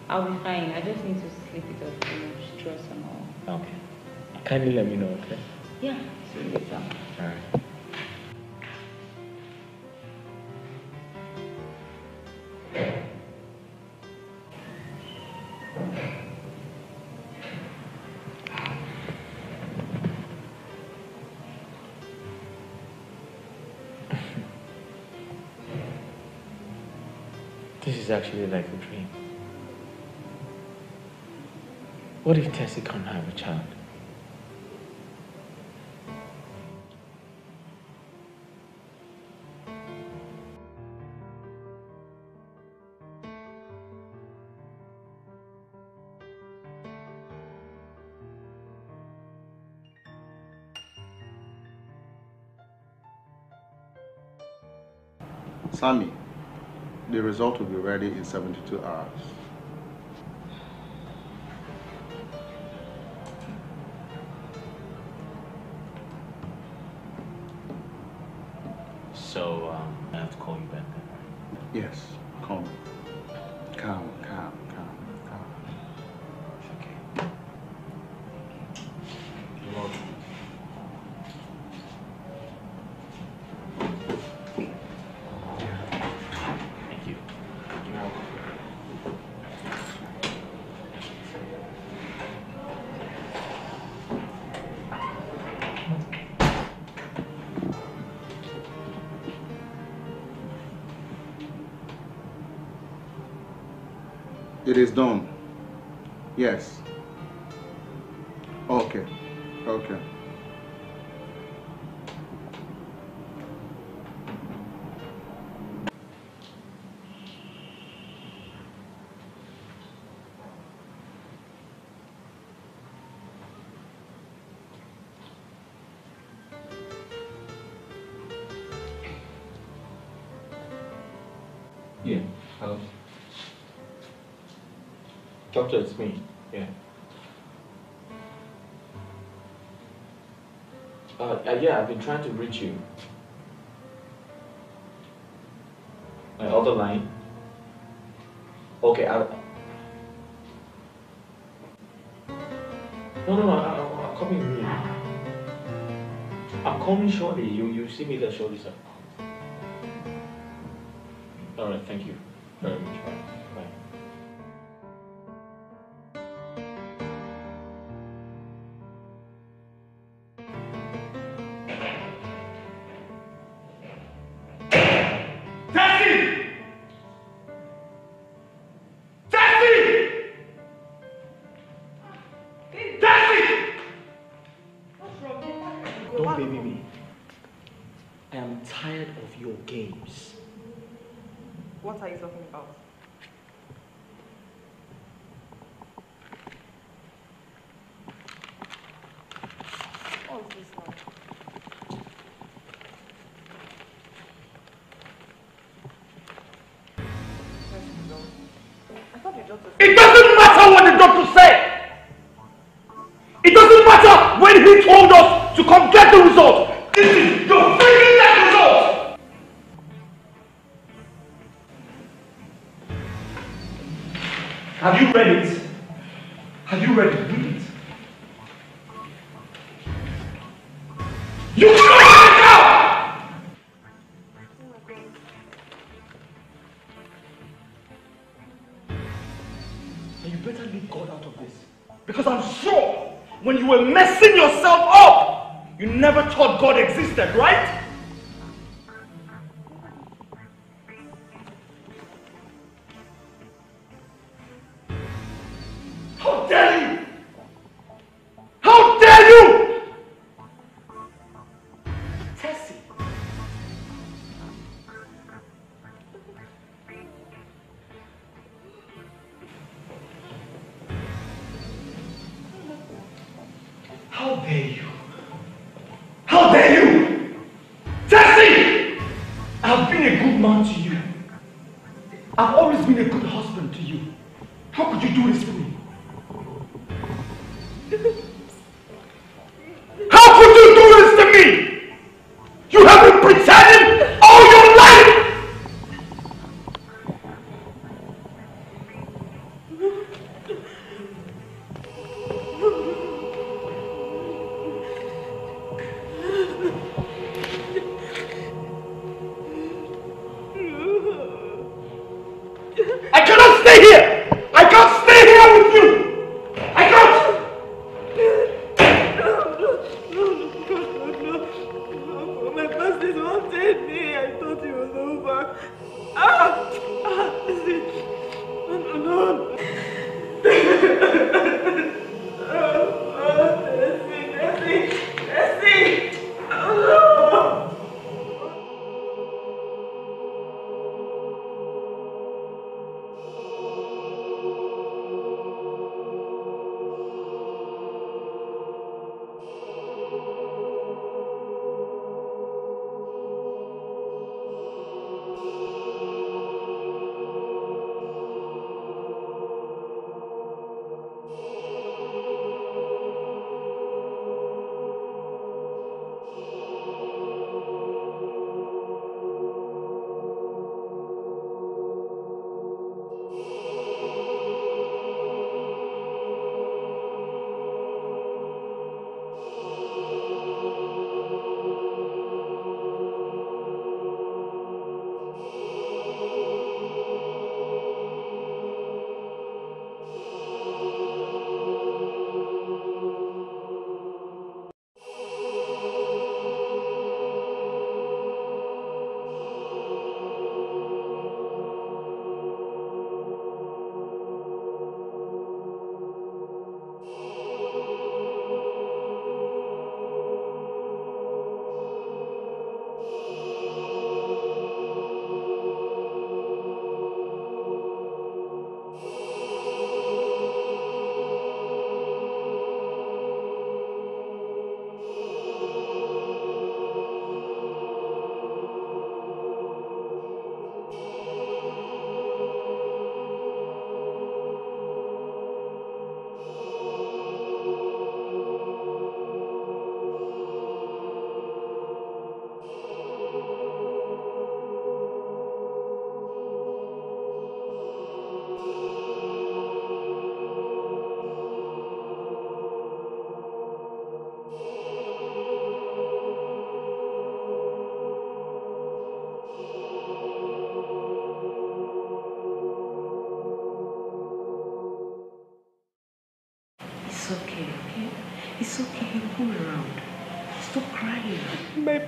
I'll be fine. I just need to sleep it off too much stress and all. Okay. Kindly let me know, okay? actually like a dream. What if Tessie can't have a child? Sammy the result will be ready in 72 hours. is done. Yes. uh, yeah, I've been trying to reach you. Uh, My other line. Okay, I'll... No, no, no, I, am coming here. I'm coming shortly. You, you see me there shortly, sir. Alright, thank you. ¡Y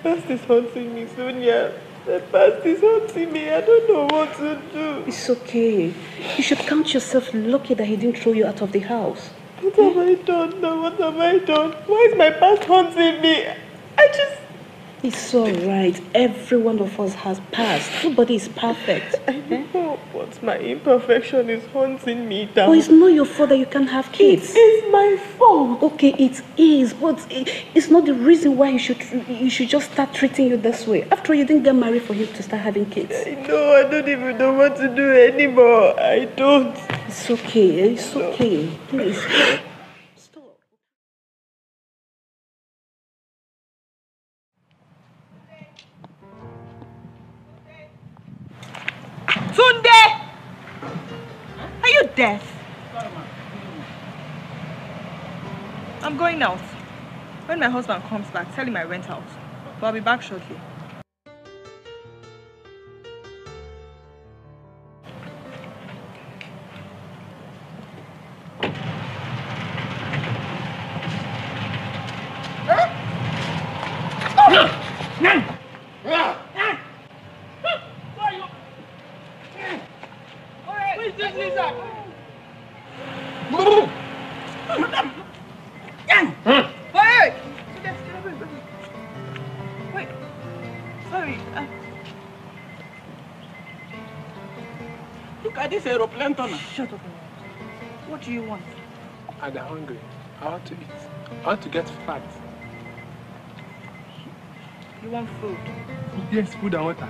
past is haunting me, Sonia. My past is haunting me. I don't know what to do. It's okay. You should count yourself lucky that he didn't throw you out of the house. What have I done now? What have I done? Why is my past haunting me? I just... It's all right. Every one of us has past. Nobody is perfect. I know, but my imperfection is haunting me down. Oh, it's not your fault that you can't have kids. It's my fault. Okay, it is, but it's not the reason why you should you should just start treating you this way. After all, you didn't get married for him to start having kids. No, I don't even know what to do anymore. I don't. It's okay. It's okay. Please. Out. When my husband comes back, tell him I went out. But I'll be back shortly. Tunnel. shut up. What do you want? I'm hungry. I want to eat. I want to get fat. You want food? Yes, food and water.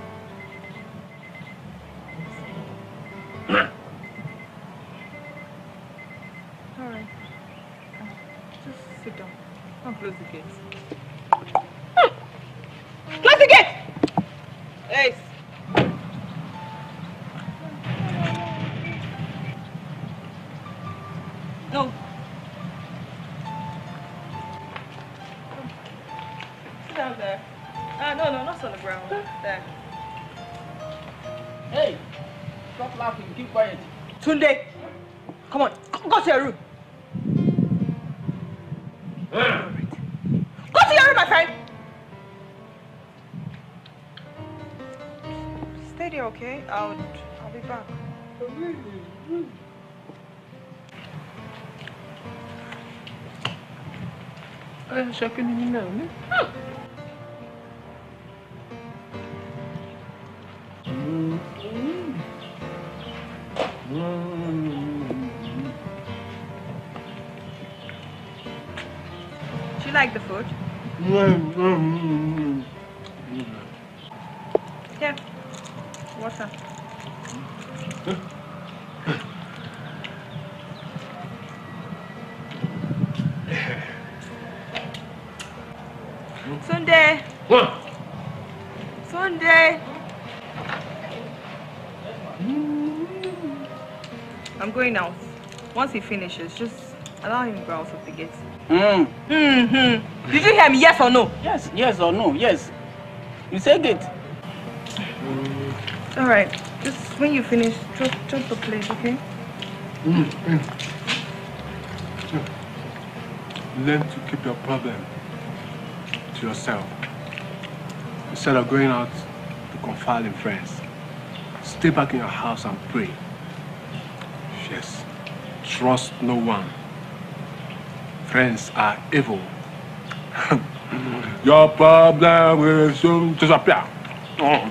Ay, shopping in now, ne? Do you like the food? Here. Water. Sunday. Once he finishes, just allow him to go out of the gate. Mm. Mm-hmm. Did you hear me? Yes or no? Yes, yes or no? Yes. You said it. All right. Just when you finish, drop, drop the plate, okay? Learn to keep your problem to yourself. Instead of going out to confide in friends, stay back in your house and pray. Trust no one. Friends are evil. your problem will soon disappear. Oh,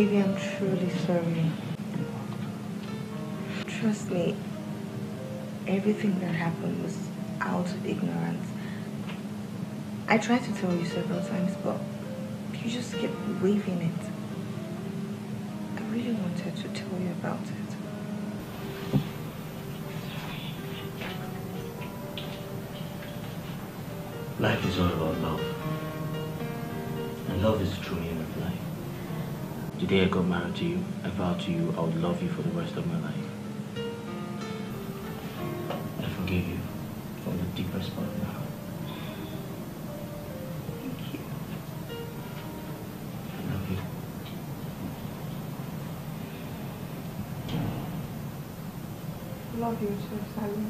Maybe I'm truly sorry. Trust me, everything that happened was out of ignorance. I tried to tell you several times, but you just kept waving it. I really wanted to tell you about it. Life is all about love. And love is true of life. The day I got married to you, I vowed to you I would love you for the rest of my life. I forgive you from the deepest part of my heart. Thank you. I love you. Love you too, Simon.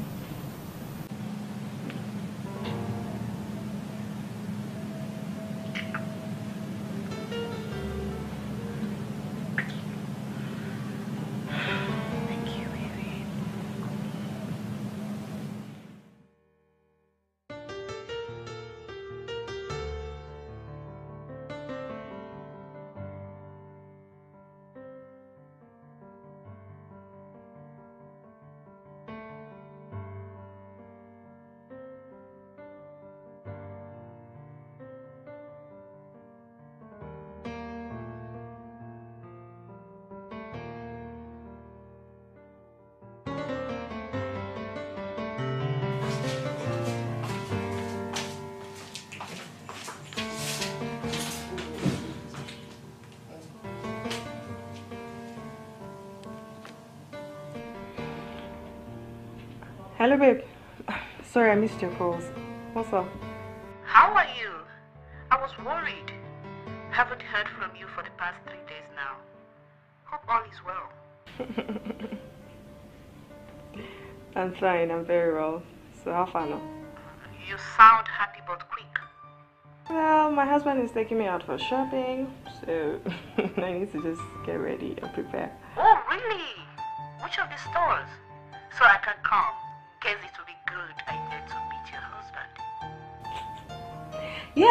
Hello, babe. Sorry, I missed your calls. What's up? How are you? I was worried. Haven't heard from you for the past three days now. Hope all is well. I'm fine. I'm very well. So how far now? You sound happy but quick. Well, my husband is taking me out for shopping, so I need to just get ready and prepare. Oh, really? Which of the stores?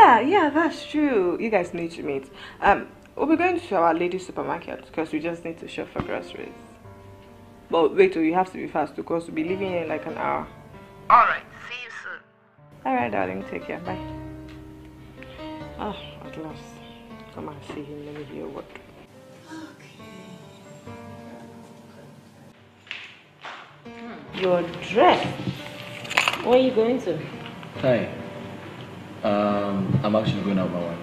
Yeah, yeah, that's true. You guys need to meet. Um, we'll be going to our lady supermarket because we just need to shop for groceries. But wait, till you have to be fast because we'll be leaving in like an hour. Alright, see you soon. All right, darling. Take care. Bye. Oh, at last. Come and see him. Let me hear what. You're dressed. Where are you going to? Hi. Um, I'm actually going out with my wife.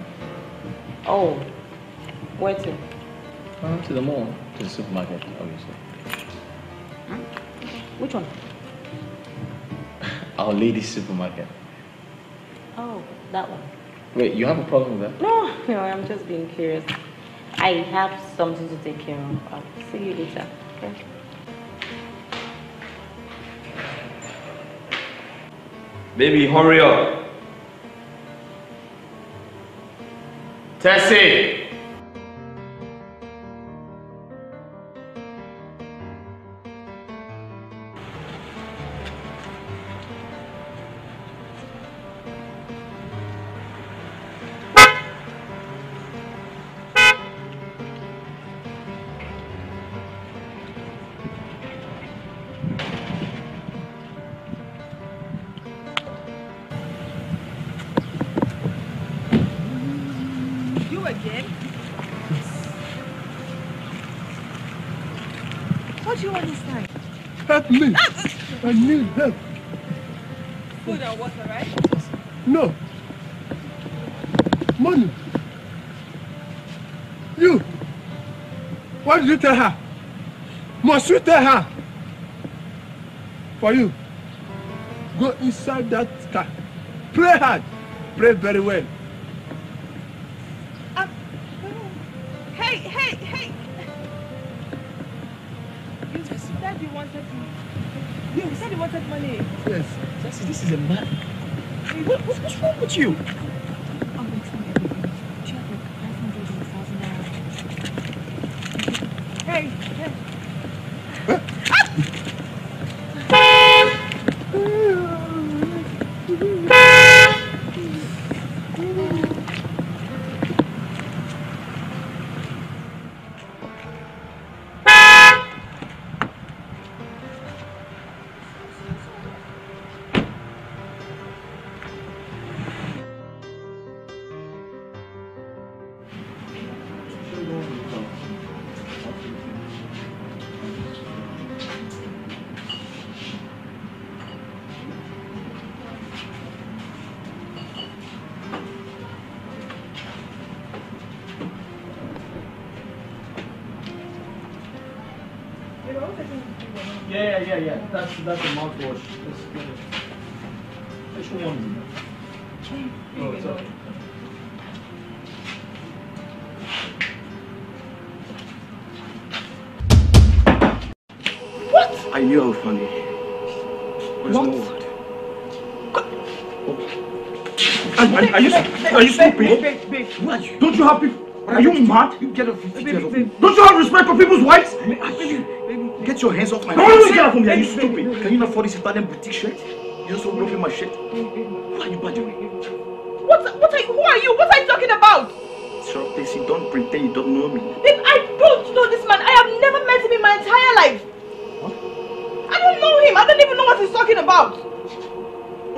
Oh, where to? Uh, to the mall, to the supermarket, obviously. Which one? Our ladies' supermarket. Oh, that one. Wait, you have a problem with that? No, no, I'm just being curious. I have something to take care of. I'll see you later. Okay. Baby, hurry up. Tessie! You. What did you tell her? Must you tell her? For you. Go inside that car. Pray hard. Pray very well. Um, hey, hey, hey! You said you wanted money. You said you wanted money. Yes. Jesse, this is a man. Hey, what, what, what's wrong with you? That's that's a mouthwash. That's good. Which one? Oh, it's okay. What? I knew I was funny. There's What? no word. Are, are, are you, are you stupid? What? Don't you have people? Are you mad? You get off, you get off. Don't you have respect for people's wives? Get your hands off my face. get off from me. Are you stupid? Can you not afford this Italian boutique shirt? You also rubbing my shit. Who are you badgering? What, what are you, who are you? What are you talking about? Up, Daisy. Don't pretend you don't know me. Babe, I don't know this man. I have never met him in my entire life. What? I don't know him. I don't even know what he's talking about.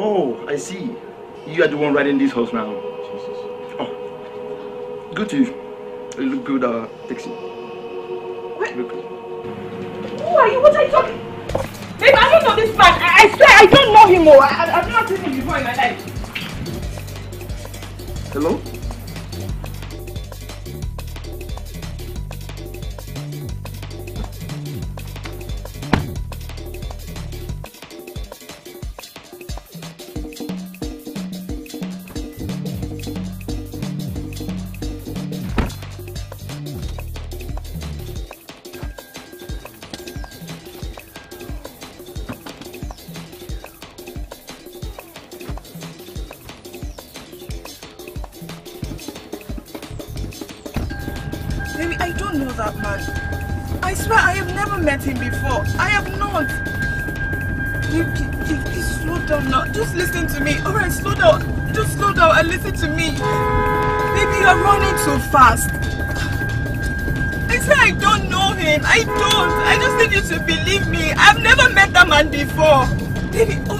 Oh, I see. You are the one riding this horse now. Jesus. Oh, good to you. You look good, uh, taxi. What are you talking? Babe, I don't know this man. I, I swear I don't know him. Oh, I, I've never seen him before in my life. Hello? Fast. I swear I don't know him. I don't. I just need you to believe me. I've never met that man before. Baby, oh,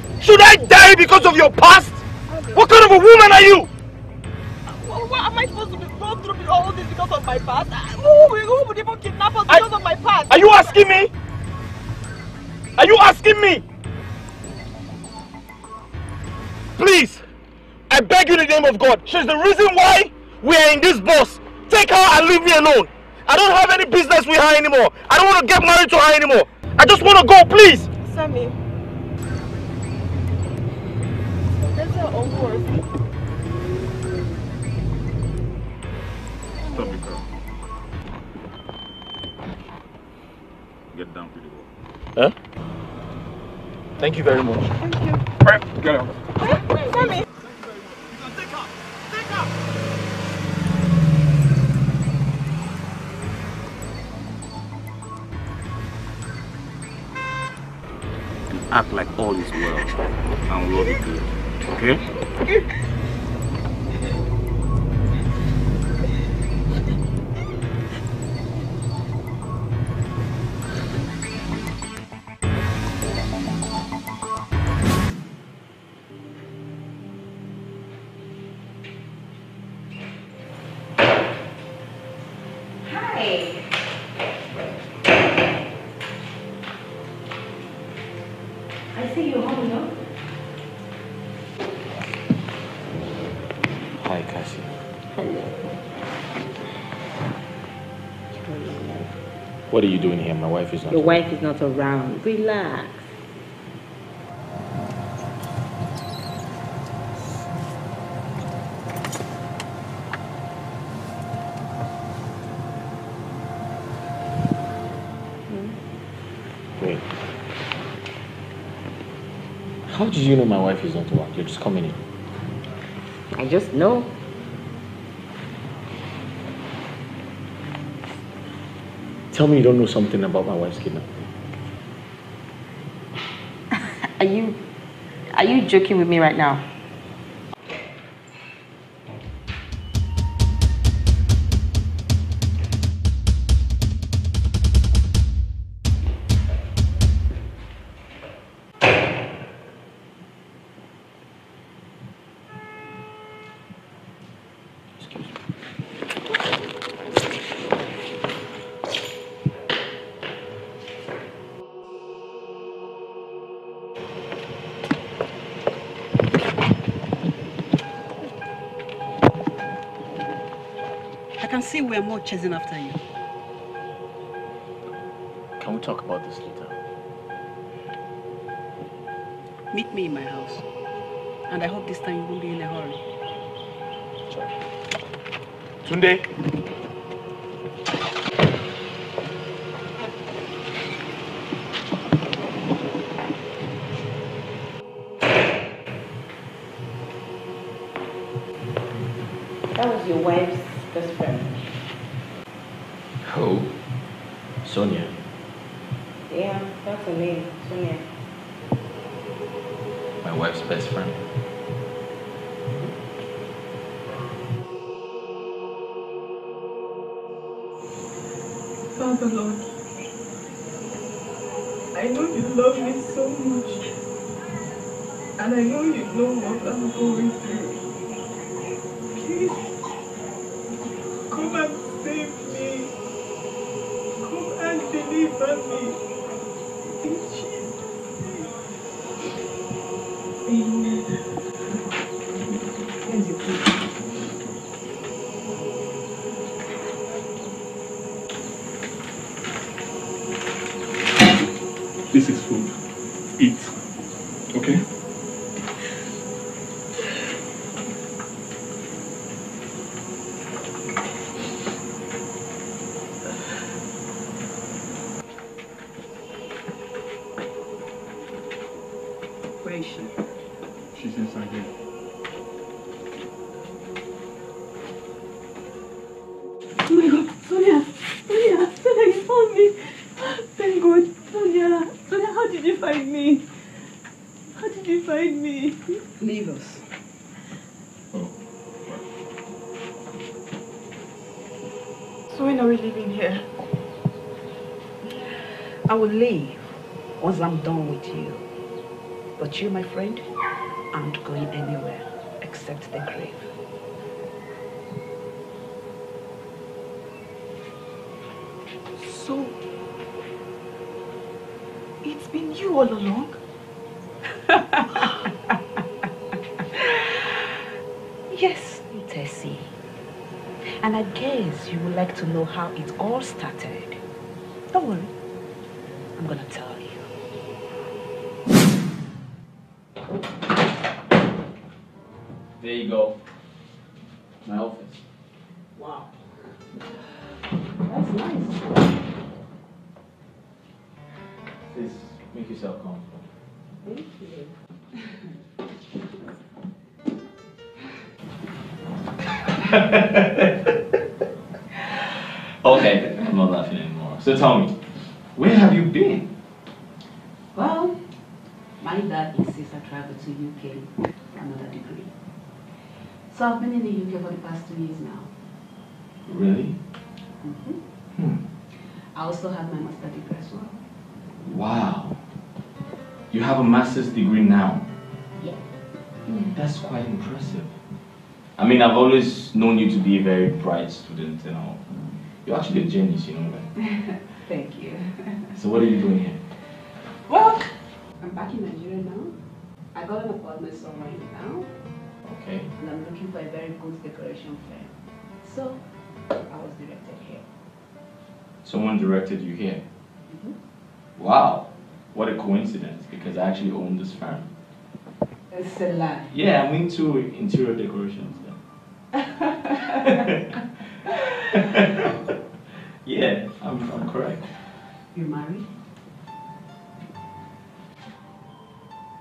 Should I die because of your past? What kind of a woman are you? Well, what am I supposed to be going through all this because of my past? Who, who would even kidnap us because I, of my past? Are you asking me? Are you asking me? Please, I beg you in the name of God. She's the reason why we are in this bus. Take her and leave me alone. I don't have any business with her anymore. I don't want to get married to her anymore. I just want to go, please. Sammy, Huh? Thank you very much. Thank you. Alright, get out. Sammy. Act like all is well, and we'll be good. Okay? What are you doing here? My wife is not. Your wife is not around. Relax. Wait. How did you know my wife is not around? You're just coming in. I just know. Tell me you don't know something about my wife's kidnapping. Are you are you joking with me right now? See chasing after you. Can we talk about this later? Meet me in my house. And I hope this time you won't be in a hurry. Sure. Tunde. Best friend. Father Lord, I know you love me so much. And I know you know what I'm going through. will leave once I'm done with you. But you, my friend, aren't going anywhere except the grave. So, it's been you all along? yes, Tessie. And I guess you would like to know how it all started. You go. Mean, I've always known you to be a very bright student and all. You're actually a genius, you know that. Thank you. So what are you doing here? Well, I'm back in Nigeria now. I got an apartment somewhere now, Okay. and I'm looking for a very good decoration firm. So, I was directed here. Someone directed you here. Mhm. Wow. What a coincidence, because I actually own this firm. It's a lie. Yeah, I'm into interior decorations. yeah, I'm, I'm correct. You're married?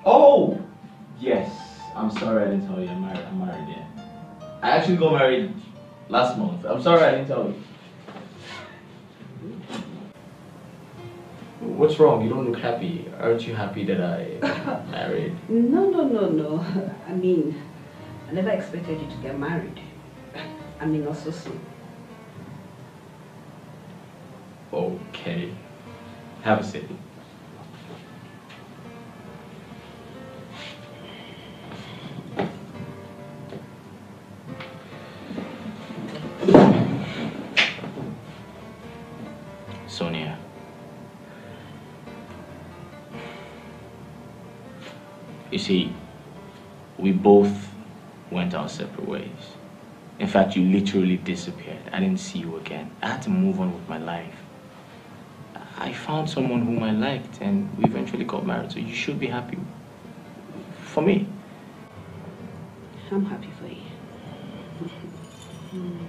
Oh! Yes. I'm sorry I didn't tell you. I'm married. I'm married, yeah. I actually got married last month. I'm sorry I didn't tell you. What's wrong? You don't look happy. Aren't you happy that I married? No, no, no, no. I mean, I never expected you to get married. I mean, not so soon. Okay. Have a seat. Sonia. You see, we both went our separate ways. In fact, you literally disappeared. I didn't see you again. I had to move on with my life. I found someone whom I liked and we eventually got married, so you should be happy for me. I'm happy for you.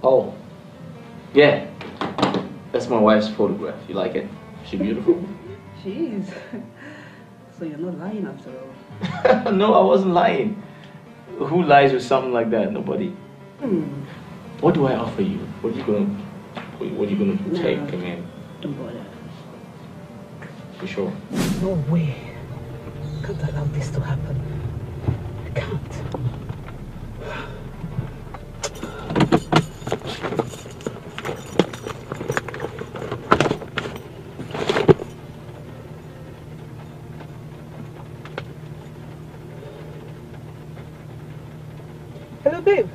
Oh, yeah. That's my wife's photograph. You like it? She beautiful? She is. So you're not lying after all. no, I wasn't lying. Who lies with something like that? Nobody. Hmm. What do I offer you? What are you gonna? What what are you gonna No. take? I mean, Don't bother. for sure. No way. I can't allow this to happen. I can't. Hello, babe.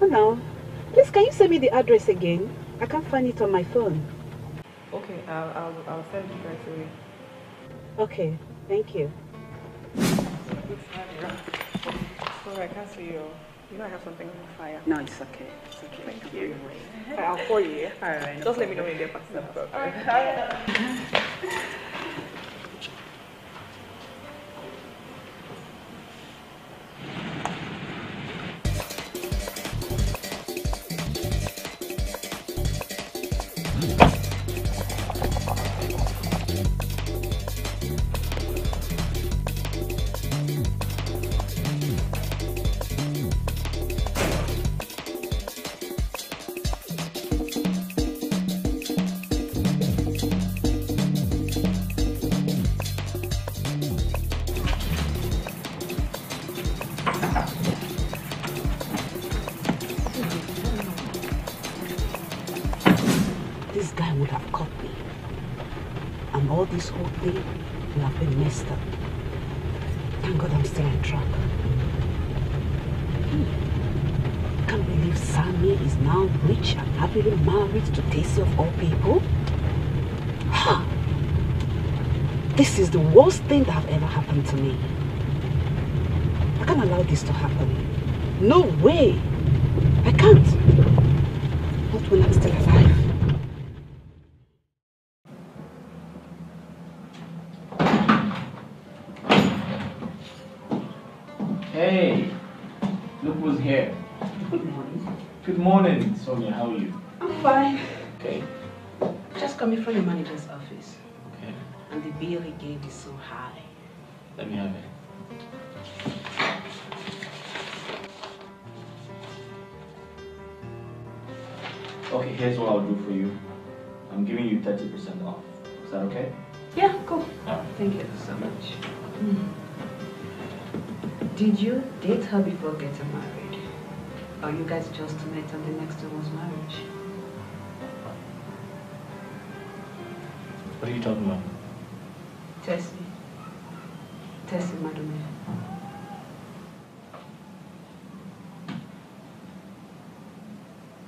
Oh no. Please, can you send me the address again? I can't find it on my phone. Okay, I'll, I'll, I'll send it right away. Okay, thank you. Sorry, I can't see you. You know I have something on fire. No, it's okay. It's okay. Thank you. I'll call you. yeah? All right. Just let me know when you get past that. This This is the worst thing that have ever happened to me. I can't allow this to happen. No way. You talking about? Tessie. Tessie Madame.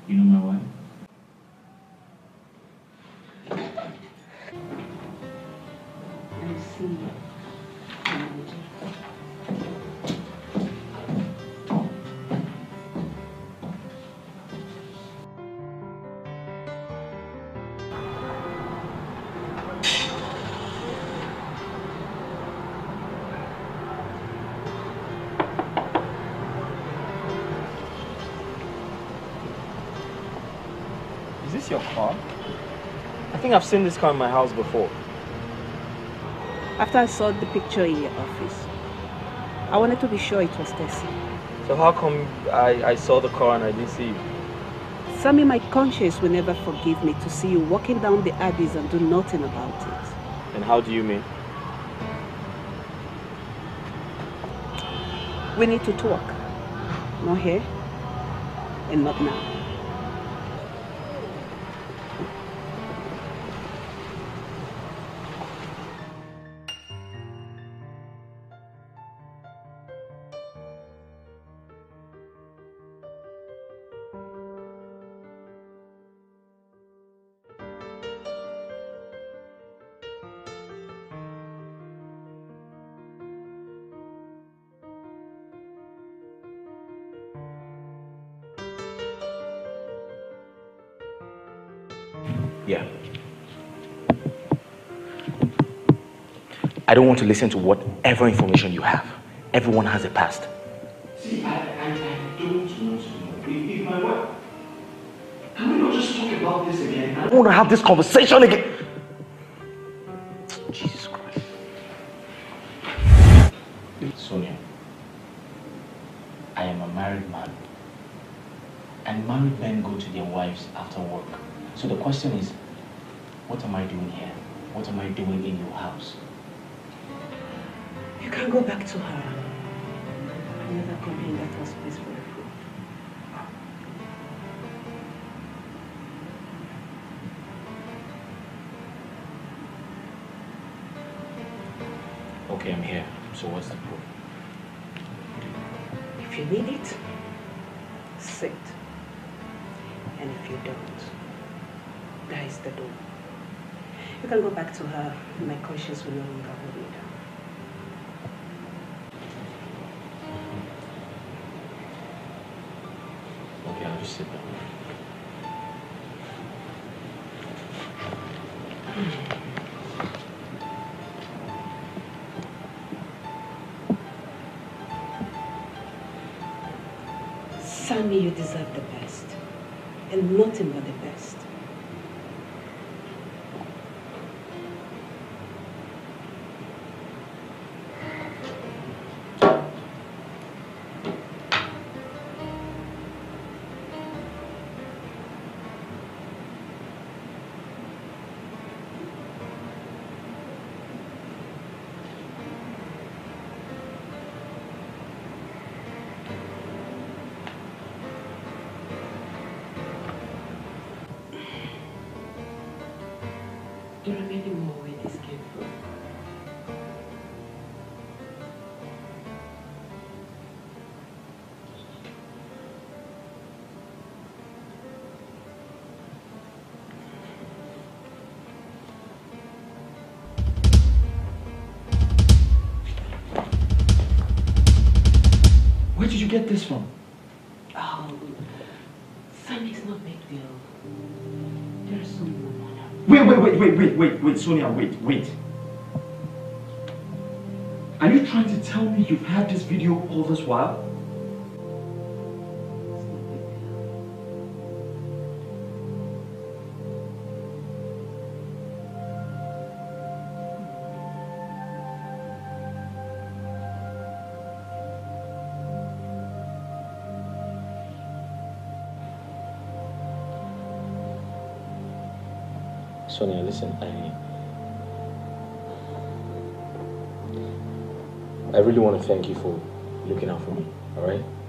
You know my wife? I see. Your car? I think I've seen this car in my house before. After I saw the picture in your office, I wanted to be sure it was Tessie. So how come I, I saw the car and I didn't see you? Sammy, my conscience will never forgive me to see you walking down the abyss and do nothing about it. And how do you mean? We need to talk. Not here and not now. I don't want to listen to whatever information you have. Everyone has a past. See, I, I, I don't want to know. If, if my wife. Can we not just talk about this again? I don't want to have this conversation again. Jesus Christ. Sonia, I am a married man. And married men go to their wives after work. So the question is, what am I doing here? What am I doing in your house? You can go back to her. I never come here in that house place for the food. Okay, I'm here. So what's the proof? If you need it, sit. And if you don't, there is the door. You can go back to her. My conscience will no longer hold Sammy, you deserve the best. And nothing but the get this from? Oh, Sam, it's no big deal. There's some more money. Wait, wait, wait, wait, wait, wait, wait, Sonia, wait, wait. Are you trying to tell me you've had this video all this while? Sonia, listen, I I really want to thank you for looking out for me, alright? Just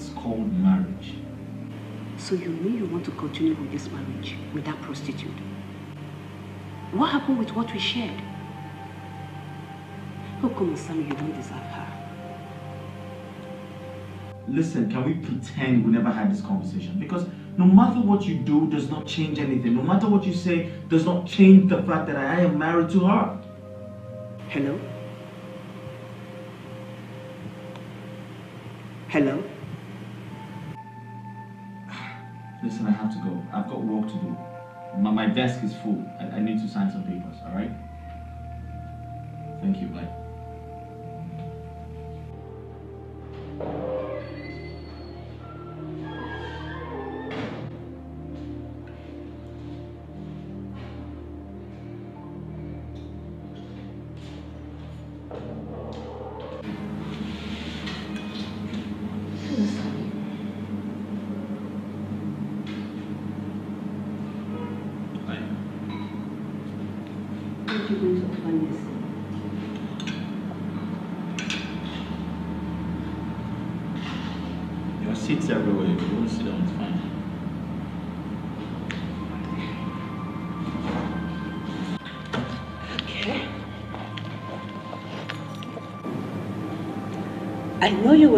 it's called marriage. So you mean you want to continue with this marriage with that prostitute? What happened with what we shared? Oh, come Sammy, you don't deserve her. Listen, can we pretend we never had this conversation? Because no matter what you do does not change anything. No matter what you say does not change the fact that I am married to her. Hello? Hello? Listen, I have to go. I've got work to do. My, my desk is full. I, I need to sign some papers, alright? Thank you, bye.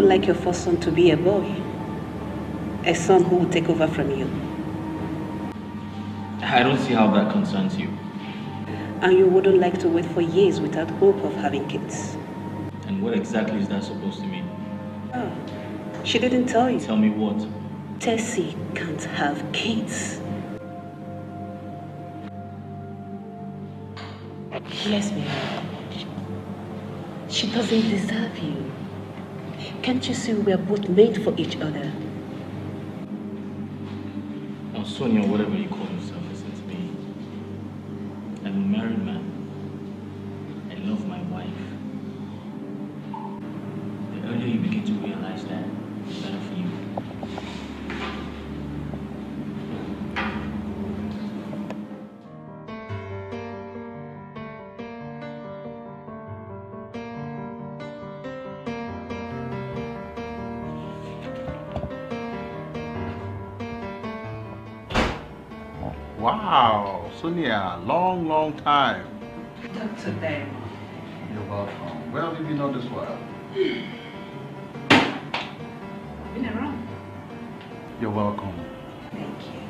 Would like your first son to be a boy. A son who will take over from you. I don't see how that concerns you. And you wouldn't like to wait for years without hope of having kids. And what exactly is that supposed to mean? Oh, she didn't tell you. Tell me what? Tessie can't have kids. Yes, ma'am. She doesn't deserve you. Can't you see we are both made for each other? Now, Sonia, whatever Wow, Sonia, long, long time. Dr. Diamond. You're welcome. Where did you know this well? Been around. You're welcome. Thank you.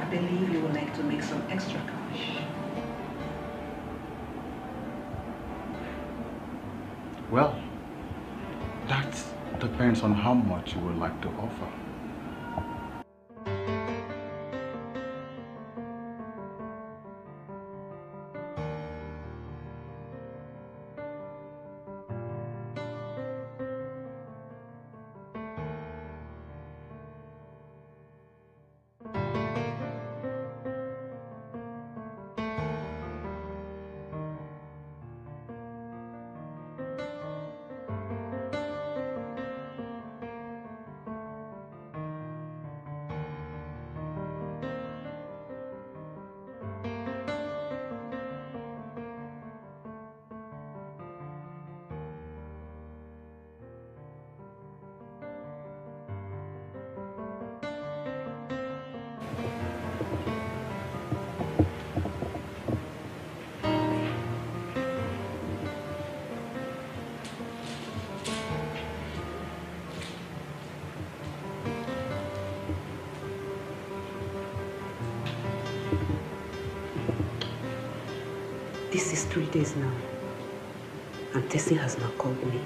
I believe you would like to make some extra cash. Well, that depends on how much you would like to offer. Days now. And Tessie has not called me.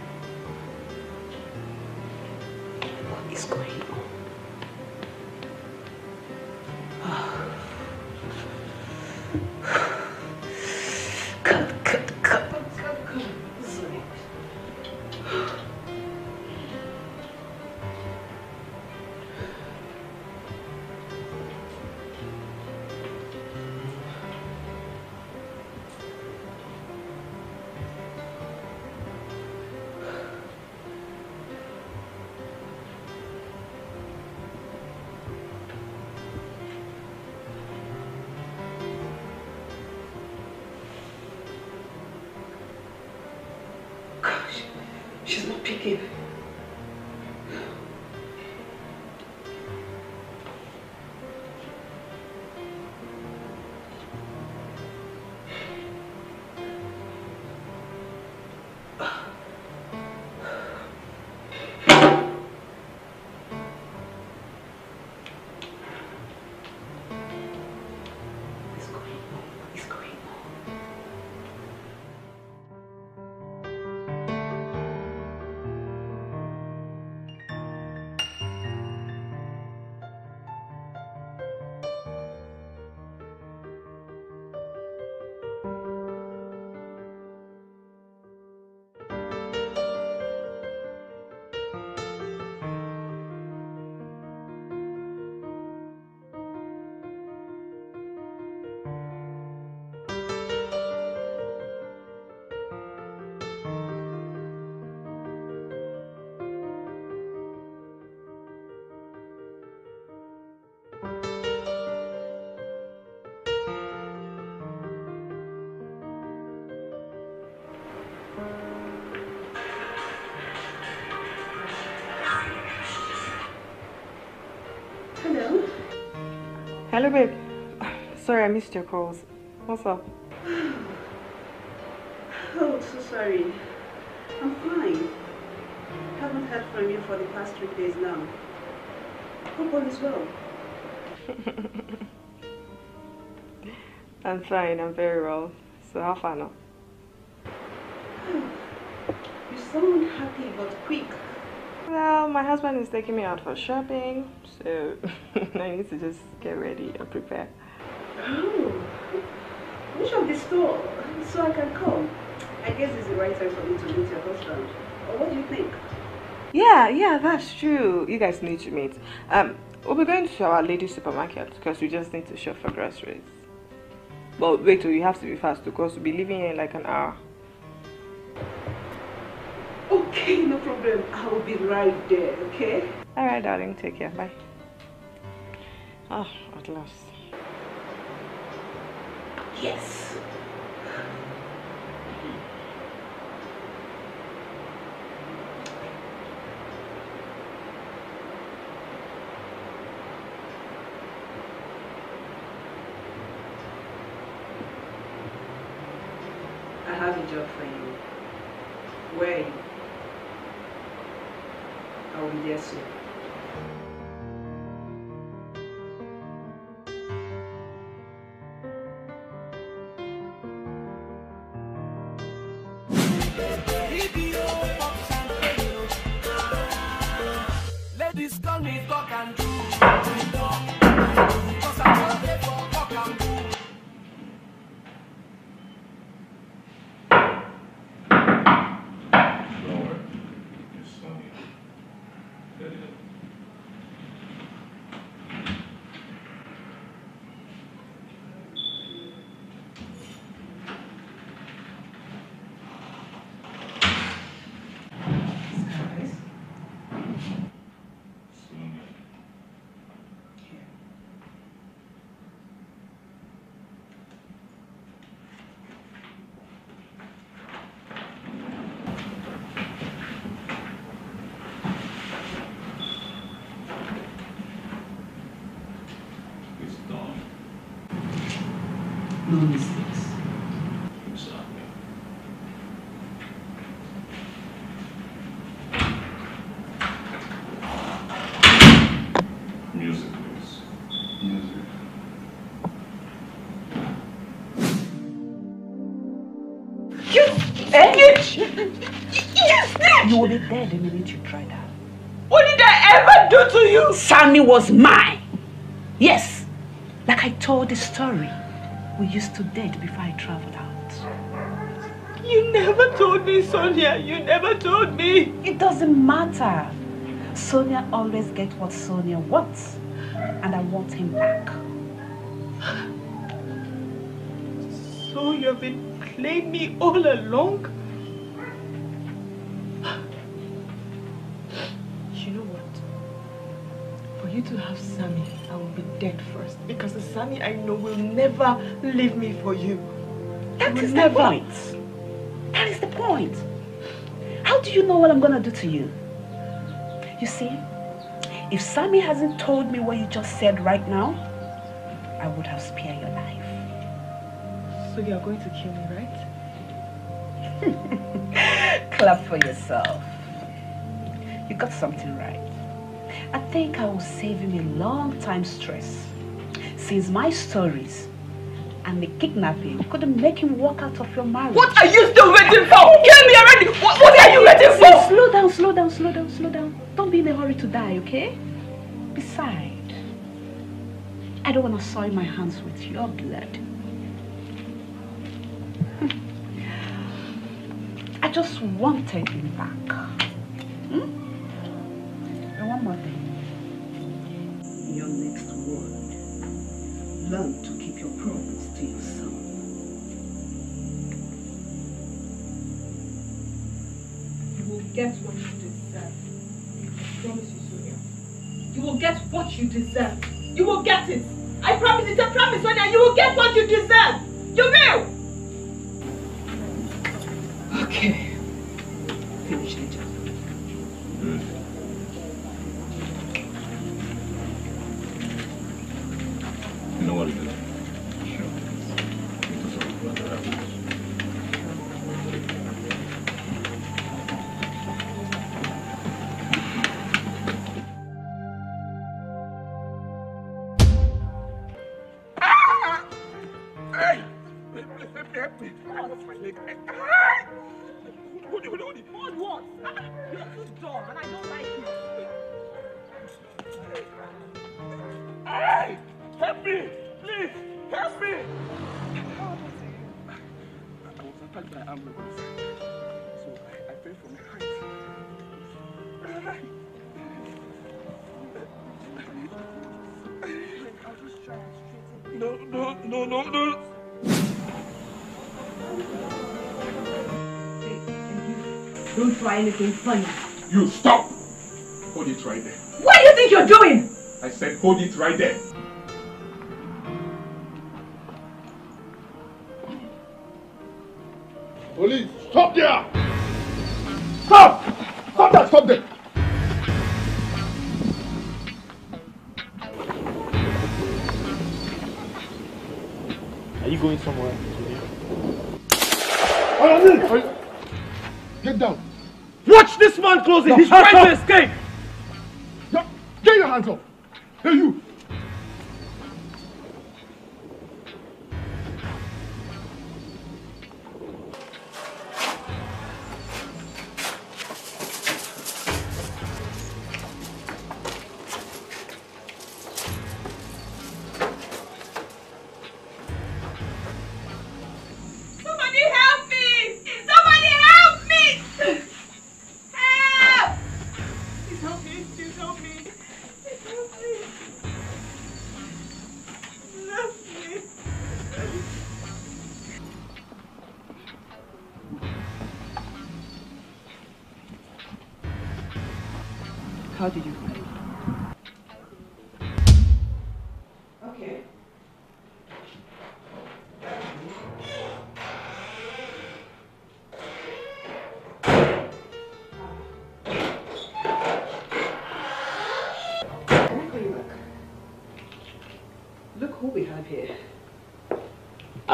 Hello, babe. Sorry, I missed your calls. What's up? Oh, so sorry. I'm fine. Haven't heard from you for the past three days now. Hope all is well. I'm fine, I'm very well. So, how far now? You sound happy but quick. Well, my husband is taking me out for shopping, so I need to just get ready and prepare. Oh, which of the store? So I can come. I guess it's the right time for me to meet your husband. Or what do you think? Yeah, yeah, that's true. You guys need to meet. Um, we'll be going to our lady supermarket because we just need to shop for groceries. But wait till you have to be fast because we'll be leaving here in like an hour. Okay, no problem. I will be right there, okay? Alright, darling, take care. Bye. Oh, at last. Yes. You will be dead the minute you try that. What did I ever do to you? Sammy was mine. Yes. Like I told the story. We used to date before I traveled out. You never told me, Sonia. You never told me. It doesn't matter. Sonia always gets what Sonia wants. And I want him back. So you've been playing me all along? To have Sammy, I will be dead first. Because the Sammy I know will never leave me for you. That is the point. That is the point. How do you know what I'm gonna do to you? You see, if Sammy hasn't told me what you just said right now, I would have spared your life. So you are going to kill me, right? Clap for yourself. You got something right. I think I will save him a long time stress. Since my stories and the kidnapping couldn't make him walk out of your marriage. What are you still waiting for? Kill me already! What, what are you waiting See, for? Slow down, slow down, slow down, slow down. Don't be in a hurry to die, okay? Besides, I don't want to soil my hands with your blood. I just wanted him back. Hmm? One more thing. Your next word. Learn to keep your promise to yourself. You will get what you deserve. I promise you, Sonia. You will get what you deserve. You will get it. I promise it's a promise, Sonia. You will get what you deserve. You will. Anything funny. You stop! Hold it right there. What do you think you're doing? I said hold it right there. He's trying to escape.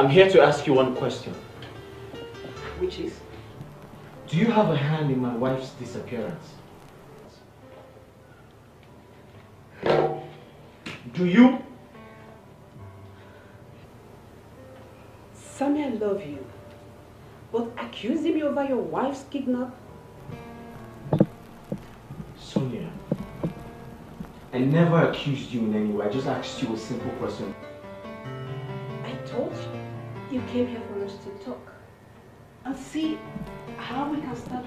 I'm here to ask you one question. which is Do you have a hand in my wife's disappearance? Do you? Sammy, I love you. But accusing me over your wife's kidnap? Sonia, I never accused you in any way. I just asked you a simple question. Came here for us to talk. And see how we can start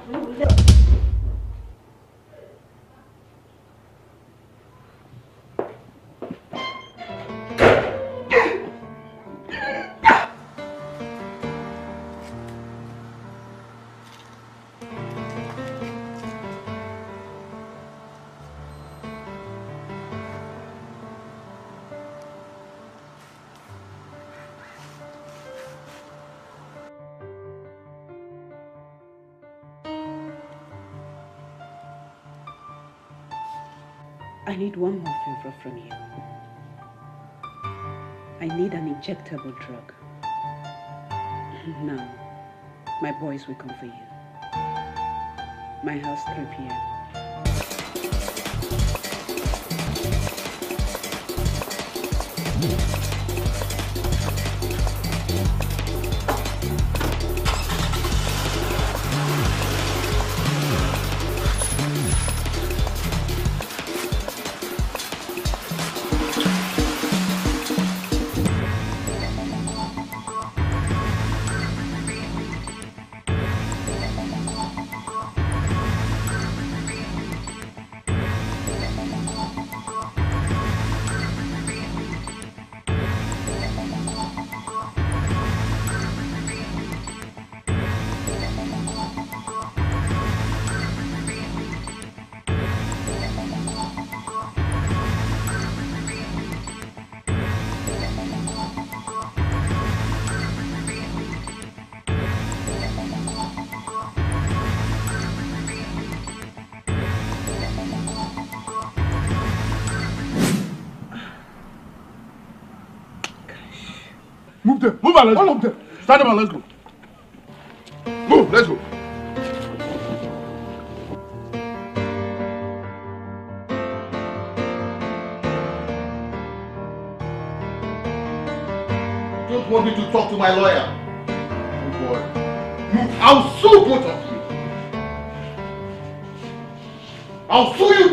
I need one more favor from you. I need an injectable drug. Now, my boys will come for you. My house, 3 p.m. Move on. Let's of them. Stand up and let's go. Move. Let's go. Don't want me to talk to my lawyer. Move. I'll sue both of you. I'll sue you